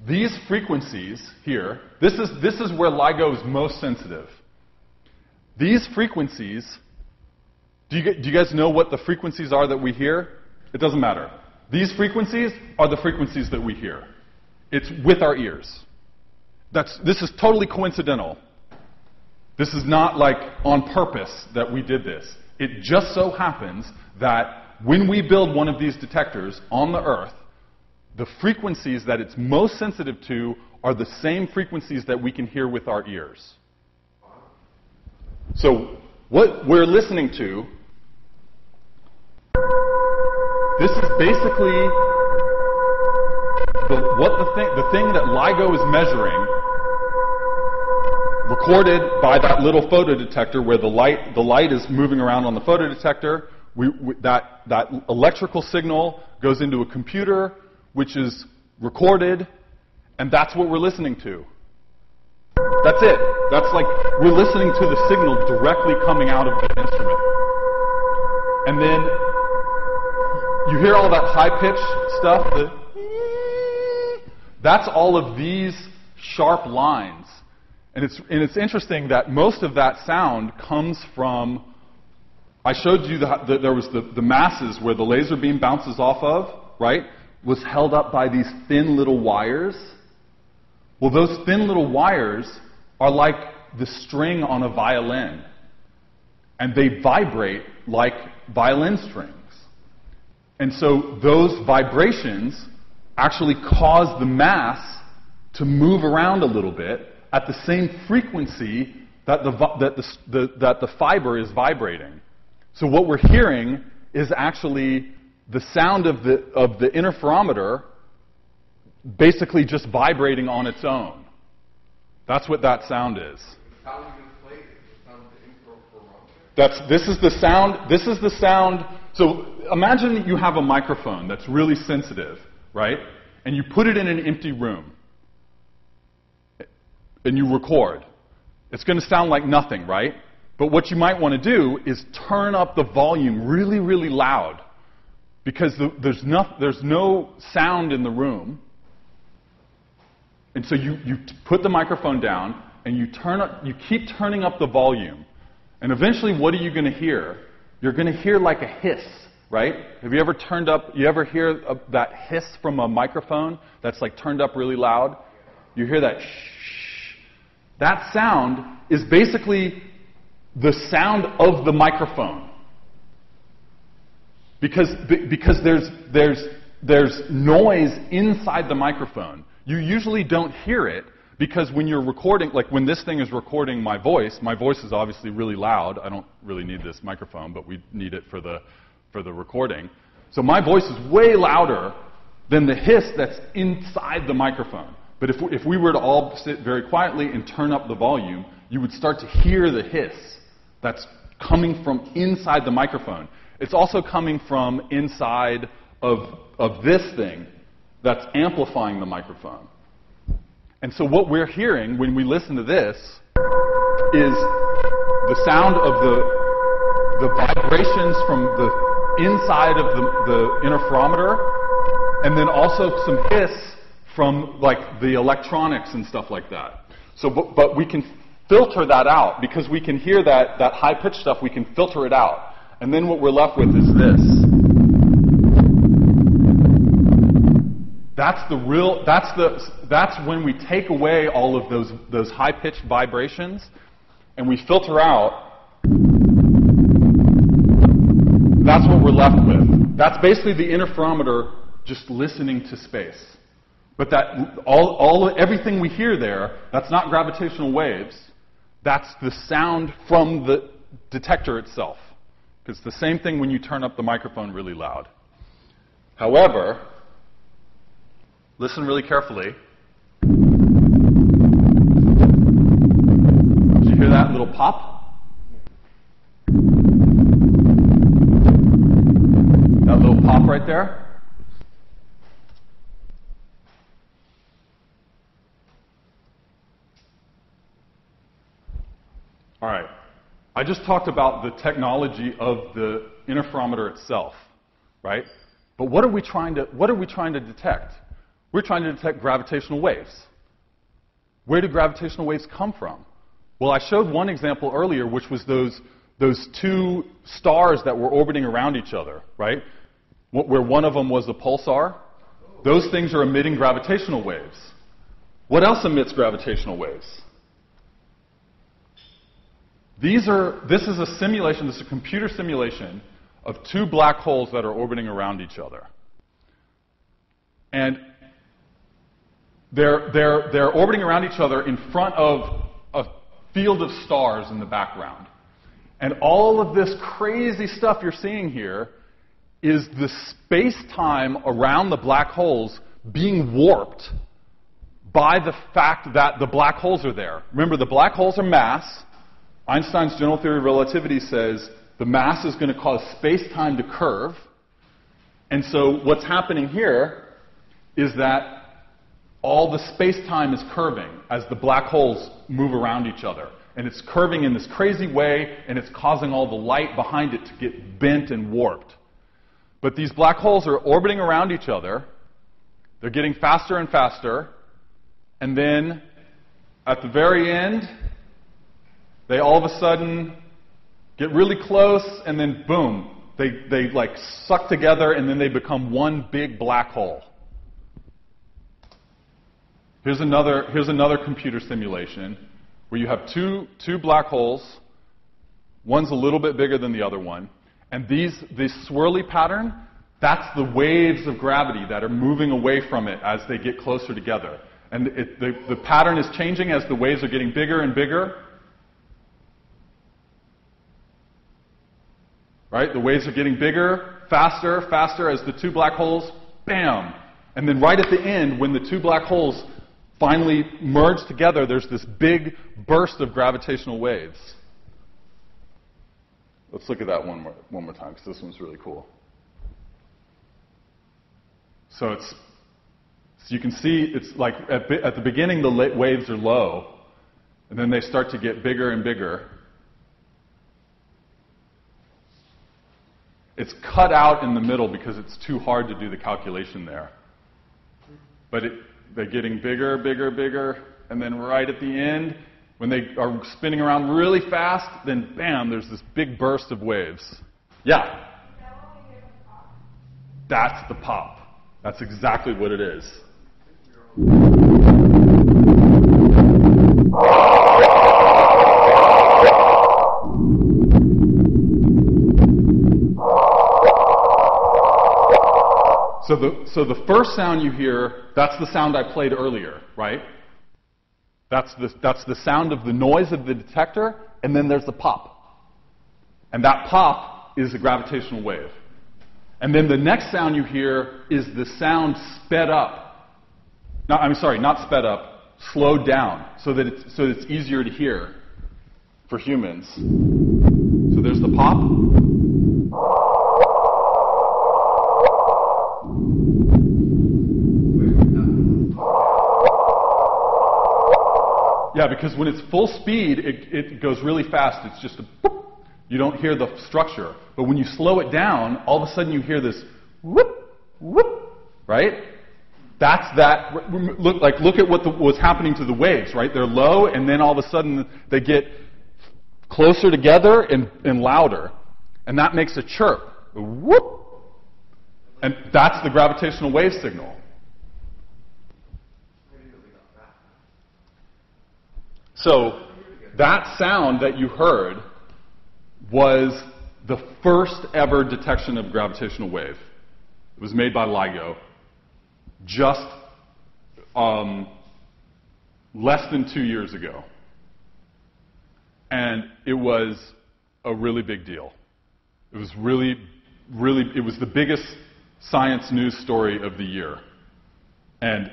Speaker 1: these frequencies here, this is, this is where LIGO is most sensitive. These frequencies, do you, do you guys know what the frequencies are that we hear? It doesn't matter. These frequencies are the frequencies that we hear. It's with our ears. That's, this is totally coincidental. This is not like on purpose that we did this. It just so happens that when we build one of these detectors on the Earth, the frequencies that it's most sensitive to are the same frequencies that we can hear with our ears. So, what we're listening to, this is basically the, what the thing, the thing that LIGO is measuring recorded by that little photodetector where the light, the light is moving around on the photodetector. We, we, that, that electrical signal goes into a computer, which is recorded, and that's what we're listening to. That's it. That's like we're listening to the signal directly coming out of the instrument. And then you hear all that high pitched stuff. That's all of these sharp lines. And it's, and it's interesting that most of that sound comes from. I showed you that the, there was the, the masses where the laser beam bounces off of, right? Was held up by these thin little wires. Well, those thin little wires are like the string on a violin, and they vibrate like violin strings. And so those vibrations actually cause the mass to move around a little bit at the same frequency that the, that the, the, that the fiber is vibrating. So what we're hearing is actually the sound of the, of the interferometer basically just vibrating on its own. That's what that sound is. That's, this is the sound, this is the sound. So imagine you have a microphone that's really sensitive, right? And you put it in an empty room. And you record. It's going to sound like nothing, right? But what you might want to do is turn up the volume really, really loud. Because the, there's, no, there's no sound in the room. And so you, you put the microphone down and you turn up, you keep turning up the volume. And eventually, what are you going to hear? You're going to hear like a hiss, right? Have you ever turned up, you ever hear a, that hiss from a microphone that's like turned up really loud? You hear that shh. That sound is basically the sound of the microphone. Because, because there's, there's, there's noise inside the microphone. You usually don't hear it because when you're recording, like when this thing is recording my voice, my voice is obviously really loud. I don't really need this microphone, but we need it for the, for the recording. So my voice is way louder than the hiss that's inside the microphone. But if, if we were to all sit very quietly and turn up the volume, you would start to hear the hiss that's coming from inside the microphone. It's also coming from inside of, of this thing that's amplifying the microphone. And so what we're hearing when we listen to this is the sound of the, the vibrations from the inside of the, the interferometer, and then also some hiss from like the electronics and stuff like that. So, but, but we can filter that out because we can hear that, that high pitched stuff, we can filter it out. And then what we're left with is this. That's the real, that's the, that's when we take away all of those, those high pitched vibrations and we filter out. That's what we're left with. That's basically the interferometer just listening to space. But that, all, all, everything we hear there, that's not gravitational waves. That's the sound from the detector itself. It's the same thing when you turn up the microphone really loud. However, Listen really carefully. Did you hear that little pop? That little pop right there? All right. I just talked about the technology of the interferometer itself, right? But what are we trying to what are we trying to detect? We're trying to detect gravitational waves. Where do gravitational waves come from? Well, I showed one example earlier, which was those, those two stars that were orbiting around each other, right? Where one of them was a pulsar. Those things are emitting gravitational waves. What else emits gravitational waves? These are, this is a simulation, this is a computer simulation of two black holes that are orbiting around each other. And they're, they're, they're orbiting around each other in front of a field of stars in the background. And all of this crazy stuff you're seeing here is the space time around the black holes being warped by the fact that the black holes are there. Remember, the black holes are mass. Einstein's general theory of relativity says the mass is going to cause space time to curve. And so what's happening here is that all the space time is curving as the black holes move around each other. And it's curving in this crazy way, and it's causing all the light behind it to get bent and warped. But these black holes are orbiting around each other. They're getting faster and faster. And then at the very end, they all of a sudden get really close, and then boom, they, they like suck together, and then they become one big black hole. Here's another, here's another computer simulation where you have two, two black holes. One's a little bit bigger than the other one. And these, this swirly pattern, that's the waves of gravity that are moving away from it as they get closer together. And it, the, the pattern is changing as the waves are getting bigger and bigger. Right? The waves are getting bigger, faster, faster as the two black holes, bam! And then right at the end, when the two black holes finally merge together, there's this big burst of gravitational waves. Let's look at that one more, one more time because this one's really cool. So it's so you can see it's like at, at the beginning the waves are low, and then they start to get bigger and bigger. It's cut out in the middle because it's too hard to do the calculation there. But it, they're getting bigger, bigger, bigger, and then right at the end, when they are spinning around really fast, then bam, there's this big burst of waves. Yeah? That's the pop. That's exactly what it is. So the, so the first sound you hear, that's the sound I played earlier, right? That's the, that's the sound of the noise of the detector, and then there's the pop. And that pop is a gravitational wave. And then the next sound you hear is the sound sped up. No, I'm sorry, not sped up, slowed down, so that it's, so that it's easier to hear for humans. So there's the pop. Yeah, because when it's full speed, it, it goes really fast. It's just a whoop. You don't hear the structure. But when you slow it down, all of a sudden you hear this whoop, whoop, right? That's that. Look, like, look at what the, what's happening to the waves, right? They're low, and then all of a sudden they get closer together and, and louder. And that makes a chirp. A whoop. And that's the gravitational wave signal. So that sound that you heard was the first ever detection of gravitational wave. It was made by LIGO just um, less than two years ago. And it was a really big deal. It was really, really, it was the biggest science news story of the year. And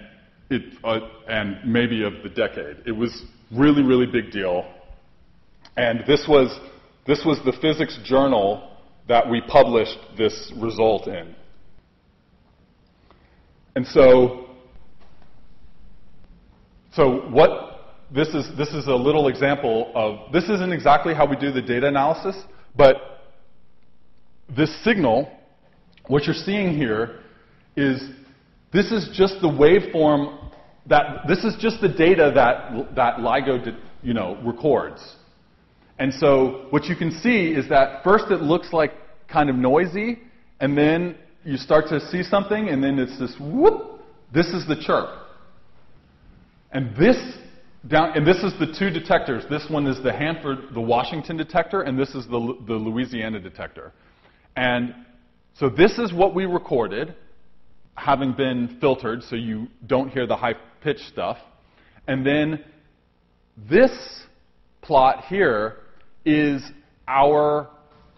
Speaker 1: it, uh, and maybe of the decade. It was really, really big deal. And this was, this was the physics journal that we published this result in. And so, so what this is, this is a little example of, this isn't exactly how we do the data analysis, but this signal, what you're seeing here is this is just the waveform that this is just the data that, that LIGO you know, records. And so what you can see is that first it looks like kind of noisy, and then you start to see something, and then it's this whoop. This is the chirp. And this down, and this is the two detectors. This one is the Hanford, the Washington detector, and this is the, the Louisiana detector. And so this is what we recorded, having been filtered, so you don't hear the high pitch stuff. And then this plot here is our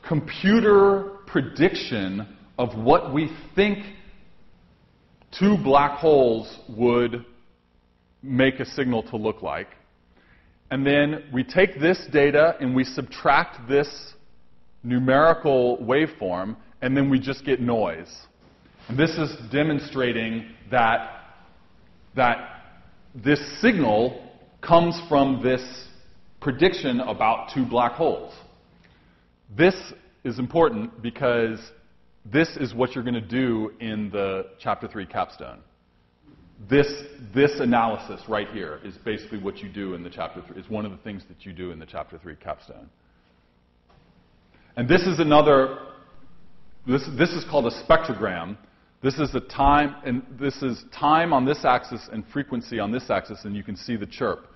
Speaker 1: computer prediction of what we think two black holes would make a signal to look like. And then we take this data and we subtract this numerical waveform, and then we just get noise. And this is demonstrating that, that this signal comes from this prediction about two black holes. This is important because this is what you're going to do in the chapter 3 capstone. This, this analysis right here is basically what you do in the chapter 3, is one of the things that you do in the chapter 3 capstone. And this is another, this, this is called a spectrogram. This is a time, and this is time on this axis and frequency on this axis, and you can see the chirp.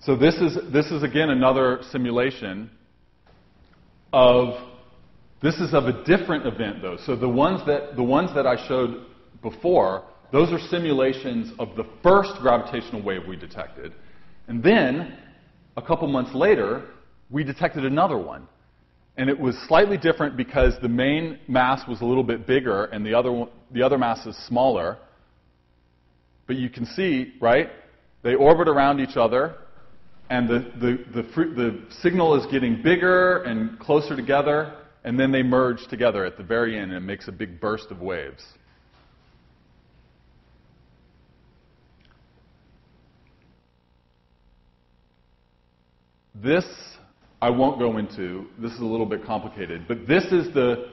Speaker 1: So this is, this is again another simulation of, this is of a different event though. So the ones that, the ones that I showed before, those are simulations of the first gravitational wave we detected. And then, a couple months later, we detected another one. And it was slightly different because the main mass was a little bit bigger and the other, one, the other mass is smaller. But you can see, right? They orbit around each other, and the, the, the, the signal is getting bigger and closer together, and then they merge together at the very end, and it makes a big burst of waves. This I won't go into. This is a little bit complicated, but this is the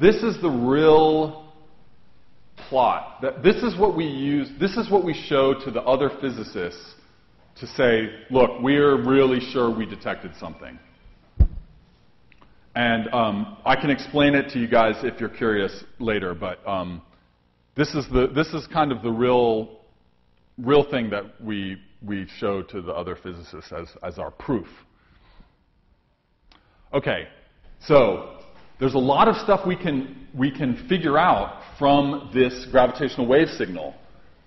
Speaker 1: this is the real plot. That this is what we use. This is what we show to the other physicists to say, look, we're really sure we detected something. And um, I can explain it to you guys if you're curious later, but um, this is the this is kind of the real real thing that we we show to the other physicists as, as our proof. Okay, so there's a lot of stuff we can, we can figure out from this gravitational wave signal.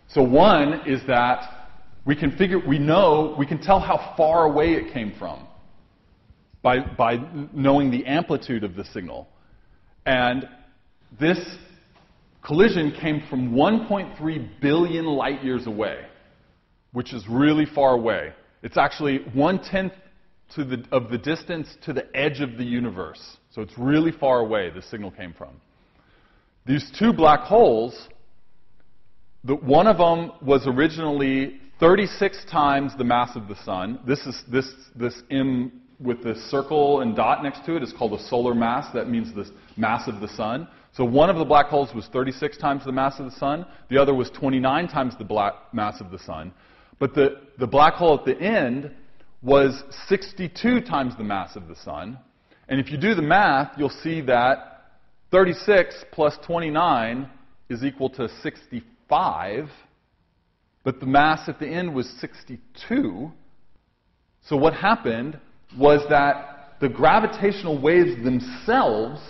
Speaker 1: So one is that we can figure, we know, we can tell how far away it came from by, by knowing the amplitude of the signal. And this collision came from 1.3 billion light years away which is really far away. It's actually one tenth of the distance to the edge of the universe. So it's really far away the signal came from. These two black holes, the, one of them was originally 36 times the mass of the sun. This is this this M with the circle and dot next to it is called a solar mass. That means the mass of the sun. So one of the black holes was 36 times the mass of the sun. The other was 29 times the black mass of the sun. But the, the black hole at the end was 62 times the mass of the sun. And if you do the math, you'll see that 36 plus 29 is equal to 65. But the mass at the end was 62. So what happened was that the gravitational waves themselves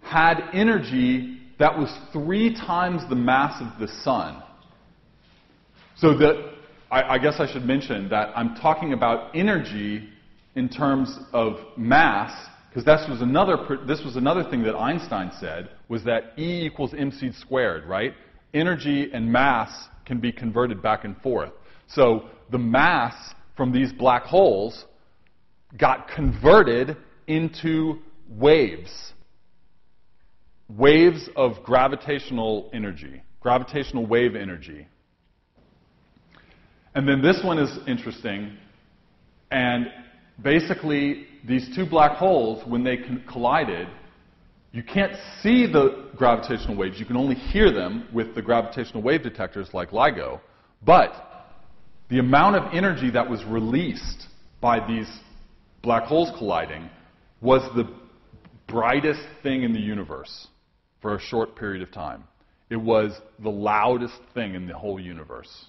Speaker 1: had energy that was three times the mass of the sun. So the, I, I guess I should mention that I'm talking about energy in terms of mass, because this was another this was another thing that Einstein said was that E equals mc squared, right? Energy and mass can be converted back and forth. So the mass from these black holes got converted into waves. Waves of gravitational energy, gravitational wave energy. And then this one is interesting. And basically, these two black holes, when they collided, you can't see the gravitational waves. You can only hear them with the gravitational wave detectors like LIGO. But the amount of energy that was released by these black holes colliding was the brightest thing in the universe for a short period of time. It was the loudest thing in the whole universe.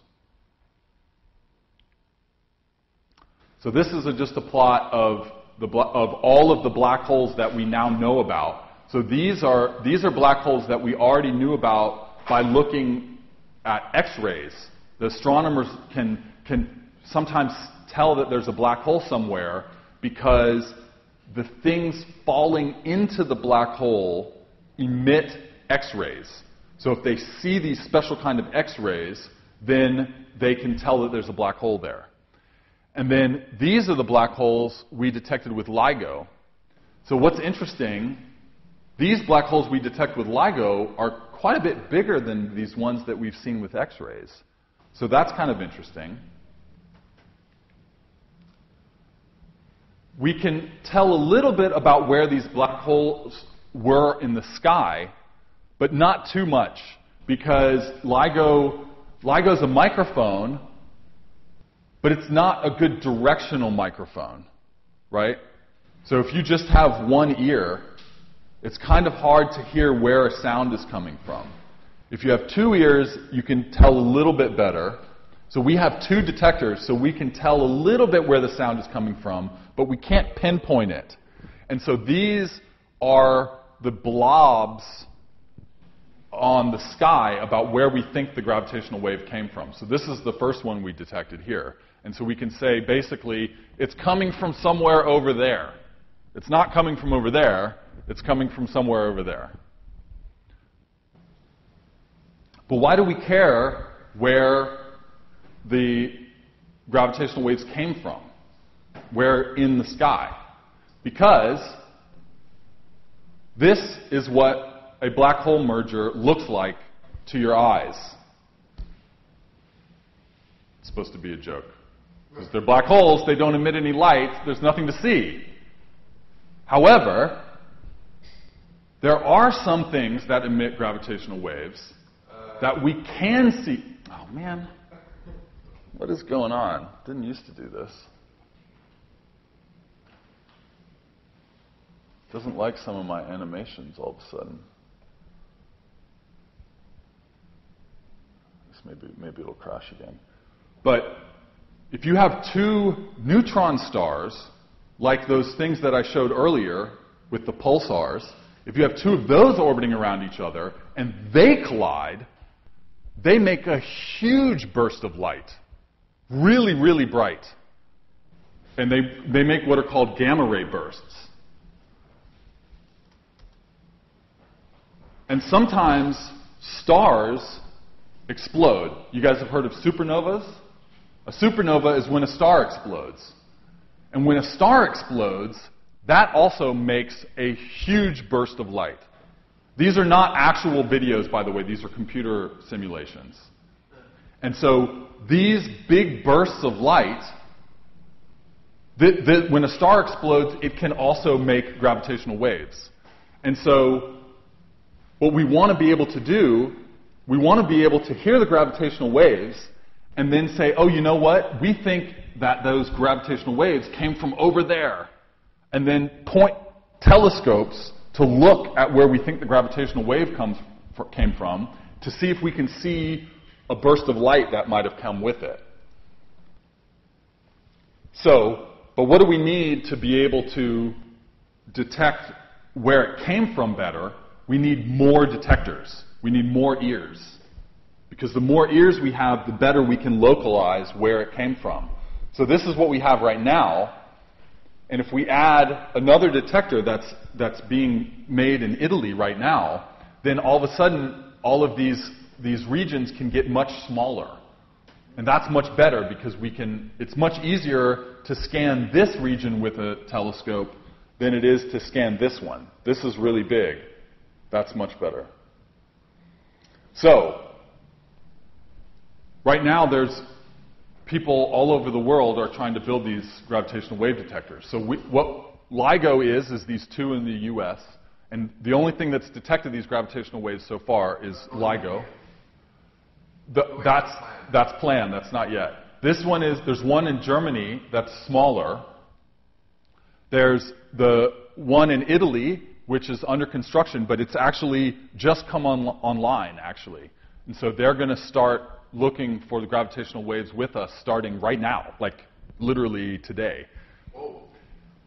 Speaker 1: So this is a, just a plot of, the, of all of the black holes that we now know about. So these are, these are black holes that we already knew about by looking at X-rays. The astronomers can, can sometimes tell that there's a black hole somewhere because the things falling into the black hole emit X-rays. So if they see these special kind of X-rays, then they can tell that there's a black hole there. And then these are the black holes we detected with LIGO. So what's interesting, these black holes we detect with LIGO are quite a bit bigger than these ones that we've seen with X-rays. So that's kind of interesting. We can tell a little bit about where these black holes were in the sky, but not too much because LIGO LIGO is a microphone, but it's not a good directional microphone, right? So if you just have one ear, it's kind of hard to hear where a sound is coming from. If you have two ears, you can tell a little bit better. So we have two detectors, so we can tell a little bit where the sound is coming from, but we can't pinpoint it. And so these are the blobs on the sky about where we think the gravitational wave came from. So this is the first one we detected here. And so we can say basically it's coming from somewhere over there. It's not coming from over there, it's coming from somewhere over there. But why do we care where the gravitational waves came from? Where in the sky? Because this is what a black hole merger looks like to your eyes. It's supposed to be a joke. Because they're black holes, they don't emit any light, there's nothing to see. However, there are some things that emit gravitational waves that we can see. Oh man, what is going on? Didn't used to do this. Doesn't like some of my animations all of a sudden. maybe, maybe it'll crash again. But if you have two neutron stars, like those things that I showed earlier with the pulsars, if you have two of those orbiting around each other and they collide, they make a huge burst of light. Really, really bright. And they, they make what are called gamma ray bursts. And sometimes stars explode. You guys have heard of supernovas? A supernova is when a star explodes. And when a star explodes, that also makes a huge burst of light. These are not actual videos, by the way, these are computer simulations. And so these big bursts of light, when a star explodes, it can also make gravitational waves. And so what we want to be able to do we want to be able to hear the gravitational waves and then say, oh, you know what? We think that those gravitational waves came from over there. And then point telescopes to look at where we think the gravitational wave comes, came from to see if we can see a burst of light that might have come with it. So, but what do we need to be able to detect where it came from better? We need more detectors. We need more ears. Because the more ears we have, the better we can localize where it came from. So this is what we have right now. And if we add another detector that's, that's being made in Italy right now, then all of a sudden, all of these, these regions can get much smaller. And that's much better because we can, it's much easier to scan this region with a telescope than it is to scan this one. This is really big. That's much better. So, right now there's people all over the world are trying to build these gravitational wave detectors. So we, what LIGO is is these two in the U.S. And the only thing that's detected these gravitational waves so far is LIGO. The, that's that's planned. That's not yet. This one is there's one in Germany that's smaller. There's the one in Italy which is under construction, but it's actually just come on, online, actually. And so they're going to start looking for the gravitational waves with us starting right now, like literally today.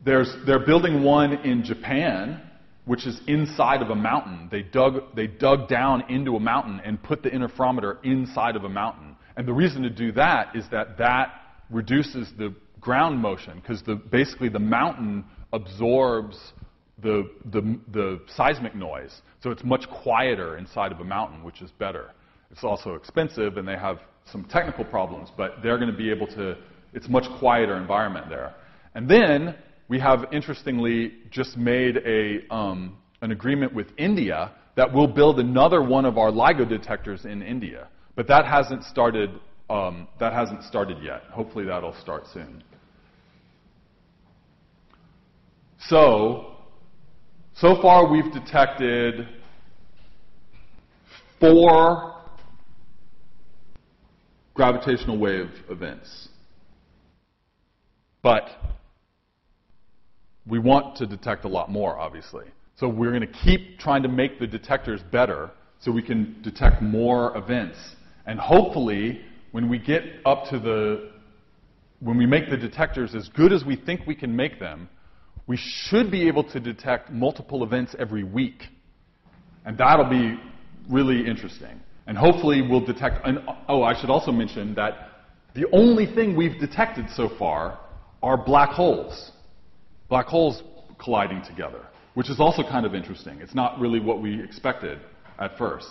Speaker 1: There's, they're building one in Japan, which is inside of a mountain. They dug, they dug down into a mountain and put the interferometer inside of a mountain. And the reason to do that is that that reduces the ground motion because the, basically the mountain absorbs the, the, the seismic noise. So it's much quieter inside of a mountain, which is better. It's also expensive, and they have some technical problems, but they're going to be able to. It's much quieter environment there. And then we have, interestingly, just made a um, an agreement with India that we'll build another one of our LIGO detectors in India. But that hasn't started. Um, that hasn't started yet. Hopefully, that'll start soon. So, so far we've detected four gravitational wave events. But we want to detect a lot more, obviously. So we're going to keep trying to make the detectors better so we can detect more events. And hopefully, when we get up to the, when we make the detectors as good as we think we can make them, we should be able to detect multiple events every week. And that'll be really interesting. And hopefully we'll detect, oh, I should also mention that the only thing we've detected so far are black holes. Black holes colliding together, which is also kind of interesting. It's not really what we expected at first.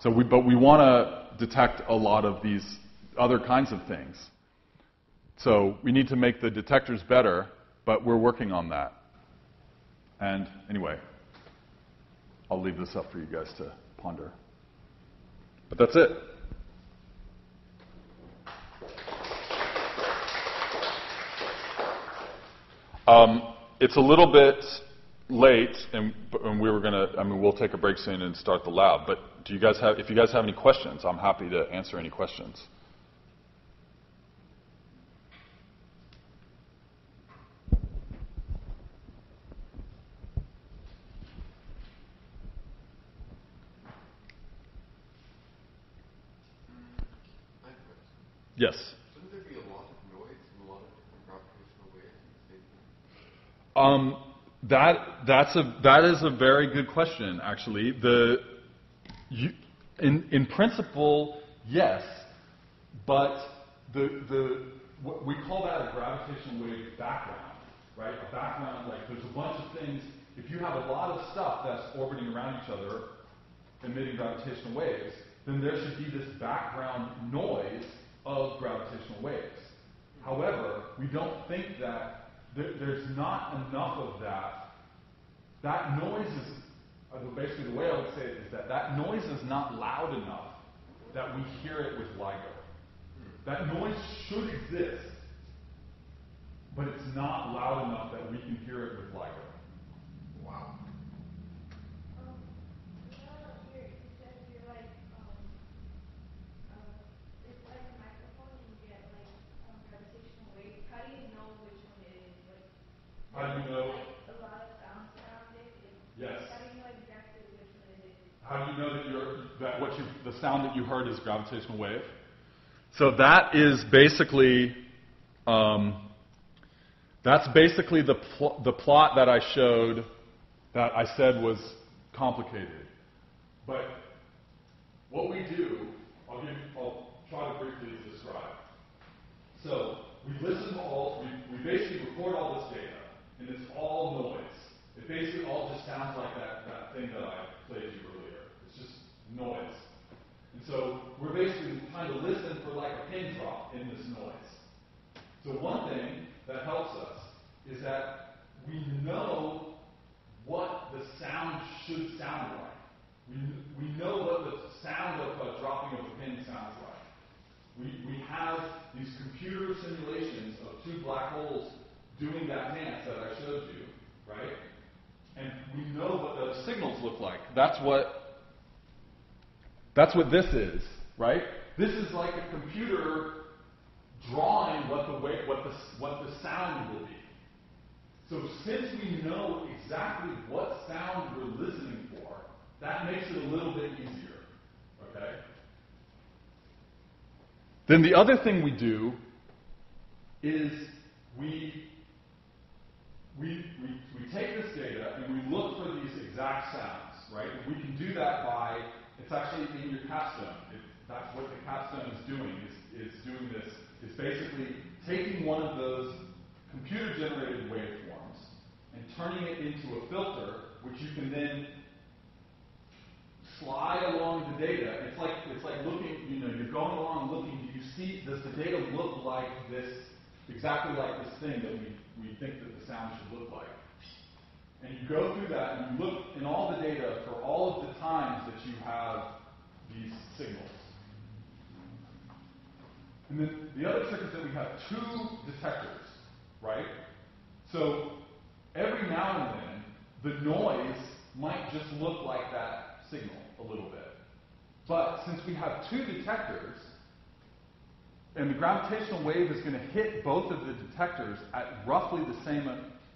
Speaker 1: So we, but we want to detect a lot of these other kinds of things. So we need to make the detectors better, but we're working on that. And anyway, I'll leave this up for you guys to ponder. But that's it. Um, it's a little bit late, and, and we were going to, I mean, we'll take a break soon and start the lab. But do you guys have, if you guys have any questions, I'm happy to answer any questions. Yes.
Speaker 2: Shouldn't there be a lot of noise and a lot of different gravitational waves in the?
Speaker 1: Um, that that's a that is a very good question. Actually, the you, in in principle, yes, but the the what we call that a gravitational wave background, right? A background like there's a bunch of things. If you have a lot of stuff that's orbiting around each other, emitting gravitational waves, then there should be this background noise of gravitational waves. However, we don't think that there, there's not enough of that. That noise is, uh, basically, the way I would say it is that that noise is not loud enough that we hear it with LIGO. That noise should exist, but it's not loud enough that we can hear it with LIGO.
Speaker 2: Wow.
Speaker 3: Um, well, you're, you said you're like, um, uh, it's like a microphone and you get like, um, gravitational waves. How do you know which one it is? Like,
Speaker 1: How do you know?
Speaker 3: Like a lot of sounds around it. and
Speaker 1: Yes.
Speaker 3: How do you know exactly which one it is?
Speaker 1: How do you know that you're that what you the sound that you heard is a gravitational wave? So that is basically um, that's basically the pl- the plot that I showed that I said was complicated. But what we do, I'll give I'll try to briefly describe. So we listen to all we, we basically record all this data, and it's all noise. It basically all just sounds like that, that thing that I played you noise. And so we're basically trying to listen for like a pin drop in this noise. So one thing that helps us is that we know what the sound should sound like. We, we know what the sound of a dropping of a pin sounds like. We, we have these computer simulations of two black holes doing that dance that I showed you, right? And we know what those signals look like. That's what that's what this is, right? This is like a computer drawing what the way, what the what the sound will be. So since we know exactly what sound we're listening for, that makes it a little bit easier. Okay? Then the other thing we do is we we, we, we take this data and we look for these exact sounds, right? We can do that by, it's actually in your capstone. That's what the capstone is doing, is, is doing this, is basically taking one of those computer generated waveforms and turning it into a filter, which you can then slide along the data, it's like it's like looking, you know, you're going along looking, do you see does the data look like this exactly like this thing that we, we think that the sound should look like? And you go through that and you look in all the data for all of you have these signals. And then the other trick is that we have two detectors, right? So every now and then, the noise might just look like that signal a little bit. But since we have two detectors, and the gravitational wave is going to hit both of the detectors at roughly the same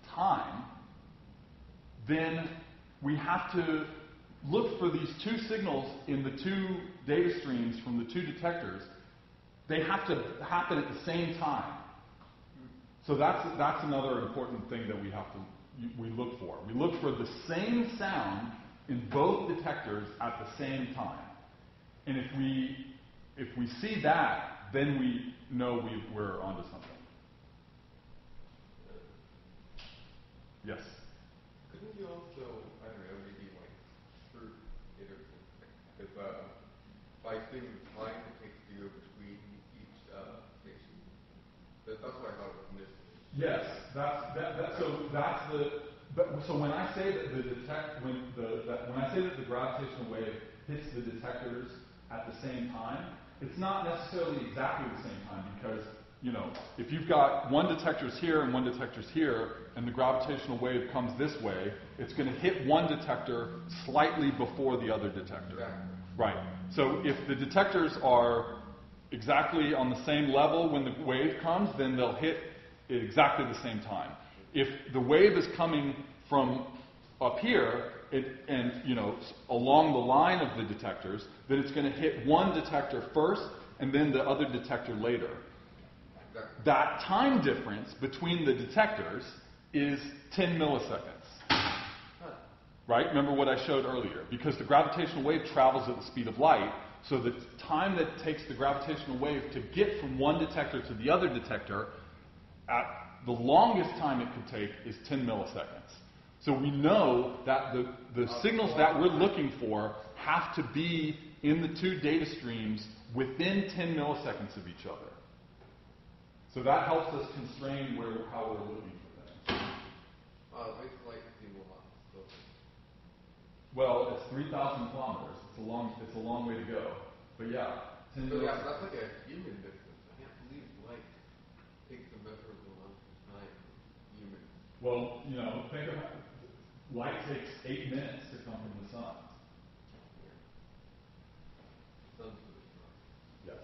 Speaker 1: time, then we have to look for these two signals in the two data streams from the two detectors. They have to happen at the same time. So that's, that's another important thing that we have to we look for. We look for the same sound in both detectors at the same time. And if we if we see that, then we know we, we're onto something. Yes.
Speaker 2: Couldn't you also, I don't know, maybe like through it or if uh, by seeing the time it takes to go between each uh? That, that's what I thought was missing.
Speaker 1: Yes, that's that, that so that's the but so when I say that the detect when the that, when I say that the gravitational wave hits the detectors at the same time, it's not necessarily exactly the same time because you know, if you've got one detector's here and one detector's here, and the gravitational wave comes this way, it's going to hit one detector slightly before the other detector. Right. So if the detectors are exactly on the same level when the wave comes, then they'll hit at exactly the same time. If the wave is coming from up here, it, and you know along the line of the detectors, then it's going to hit one detector first and then the other detector later. That time difference between the detectors is 10 milliseconds. Right? Remember what I showed earlier? Because the gravitational wave travels at the speed of light, so the time that it takes the gravitational wave to get from one detector to the other detector, at the longest time it could take is 10 milliseconds. So we know that the, the signals that we're looking for have to be in the two data streams within 10 milliseconds of each other. So that helps us constrain where, how we're looking for things.
Speaker 2: Uh, like a So.
Speaker 1: Well, it's 3,000 kilometers. It's a long, it's a long way to go. But yeah, 10
Speaker 2: so yeah, that's like a human distance. I can't believe light takes a measurable amount of time. Human.
Speaker 1: Well, you know, think about light takes eight minutes to come from the sun. Yes.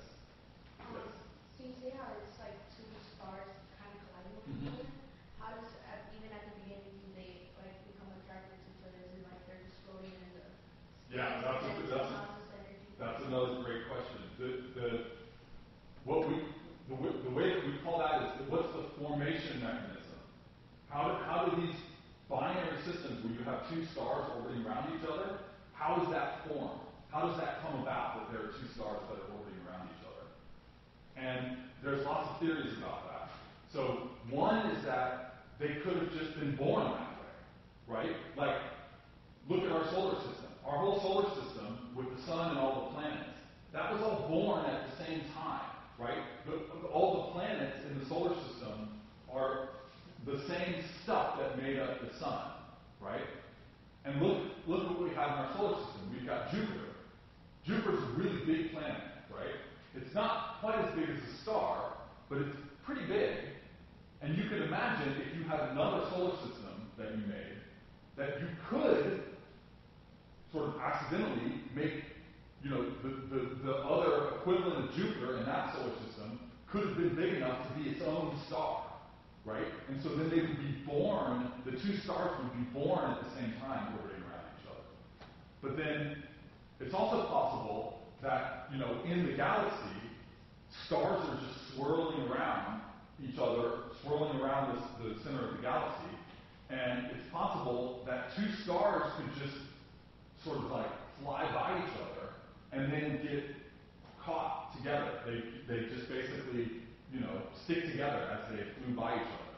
Speaker 1: Yes.
Speaker 3: So you say how it's like two stars kind of colliding with
Speaker 1: Mhm.
Speaker 3: each other. How does, at, even at the beginning, do they like become attracted to each other? Is it like they're just floating in the
Speaker 1: Yeah,
Speaker 3: space
Speaker 1: that's a-
Speaker 3: and then
Speaker 1: that's a-
Speaker 3: somehow this energy?
Speaker 1: That's another great question. The, the, what we, the, way- the way that we call that is what's the formation mechanism? How do, these binary systems where you have two stars orbiting around each other, how does that form? How does that come about that there are two stars that are orbiting around each other? And there's lots of theories about that. So one is that they could have just been born that way, right? Like, look at our solar system. Our whole solar system with the sun and all the planets, that was all born at the same time, right? The, all the planets in the solar system are the same stuff that made up the sun, right? And look, look what we have in our solar system. We've got Jupiter. Jupiter's a really big planet, right? It's not quite as big as a star, but it's pretty big. And you can imagine if you had another solar system that you made, that you could sort of accidentally make, you know, the, the, the other equivalent of Jupiter in that solar system could have been big enough to be its own star, right? And so then they would be born, the two stars would be born at the same time orbiting around each other. But then it's also possible that, you know, in the galaxy, stars are just swirling around each other, swirling around the center of the galaxy, and it's possible that two stars could just sort of like fly by each other and then get caught together. They, they just basically, you know, stick together as they flew by each other.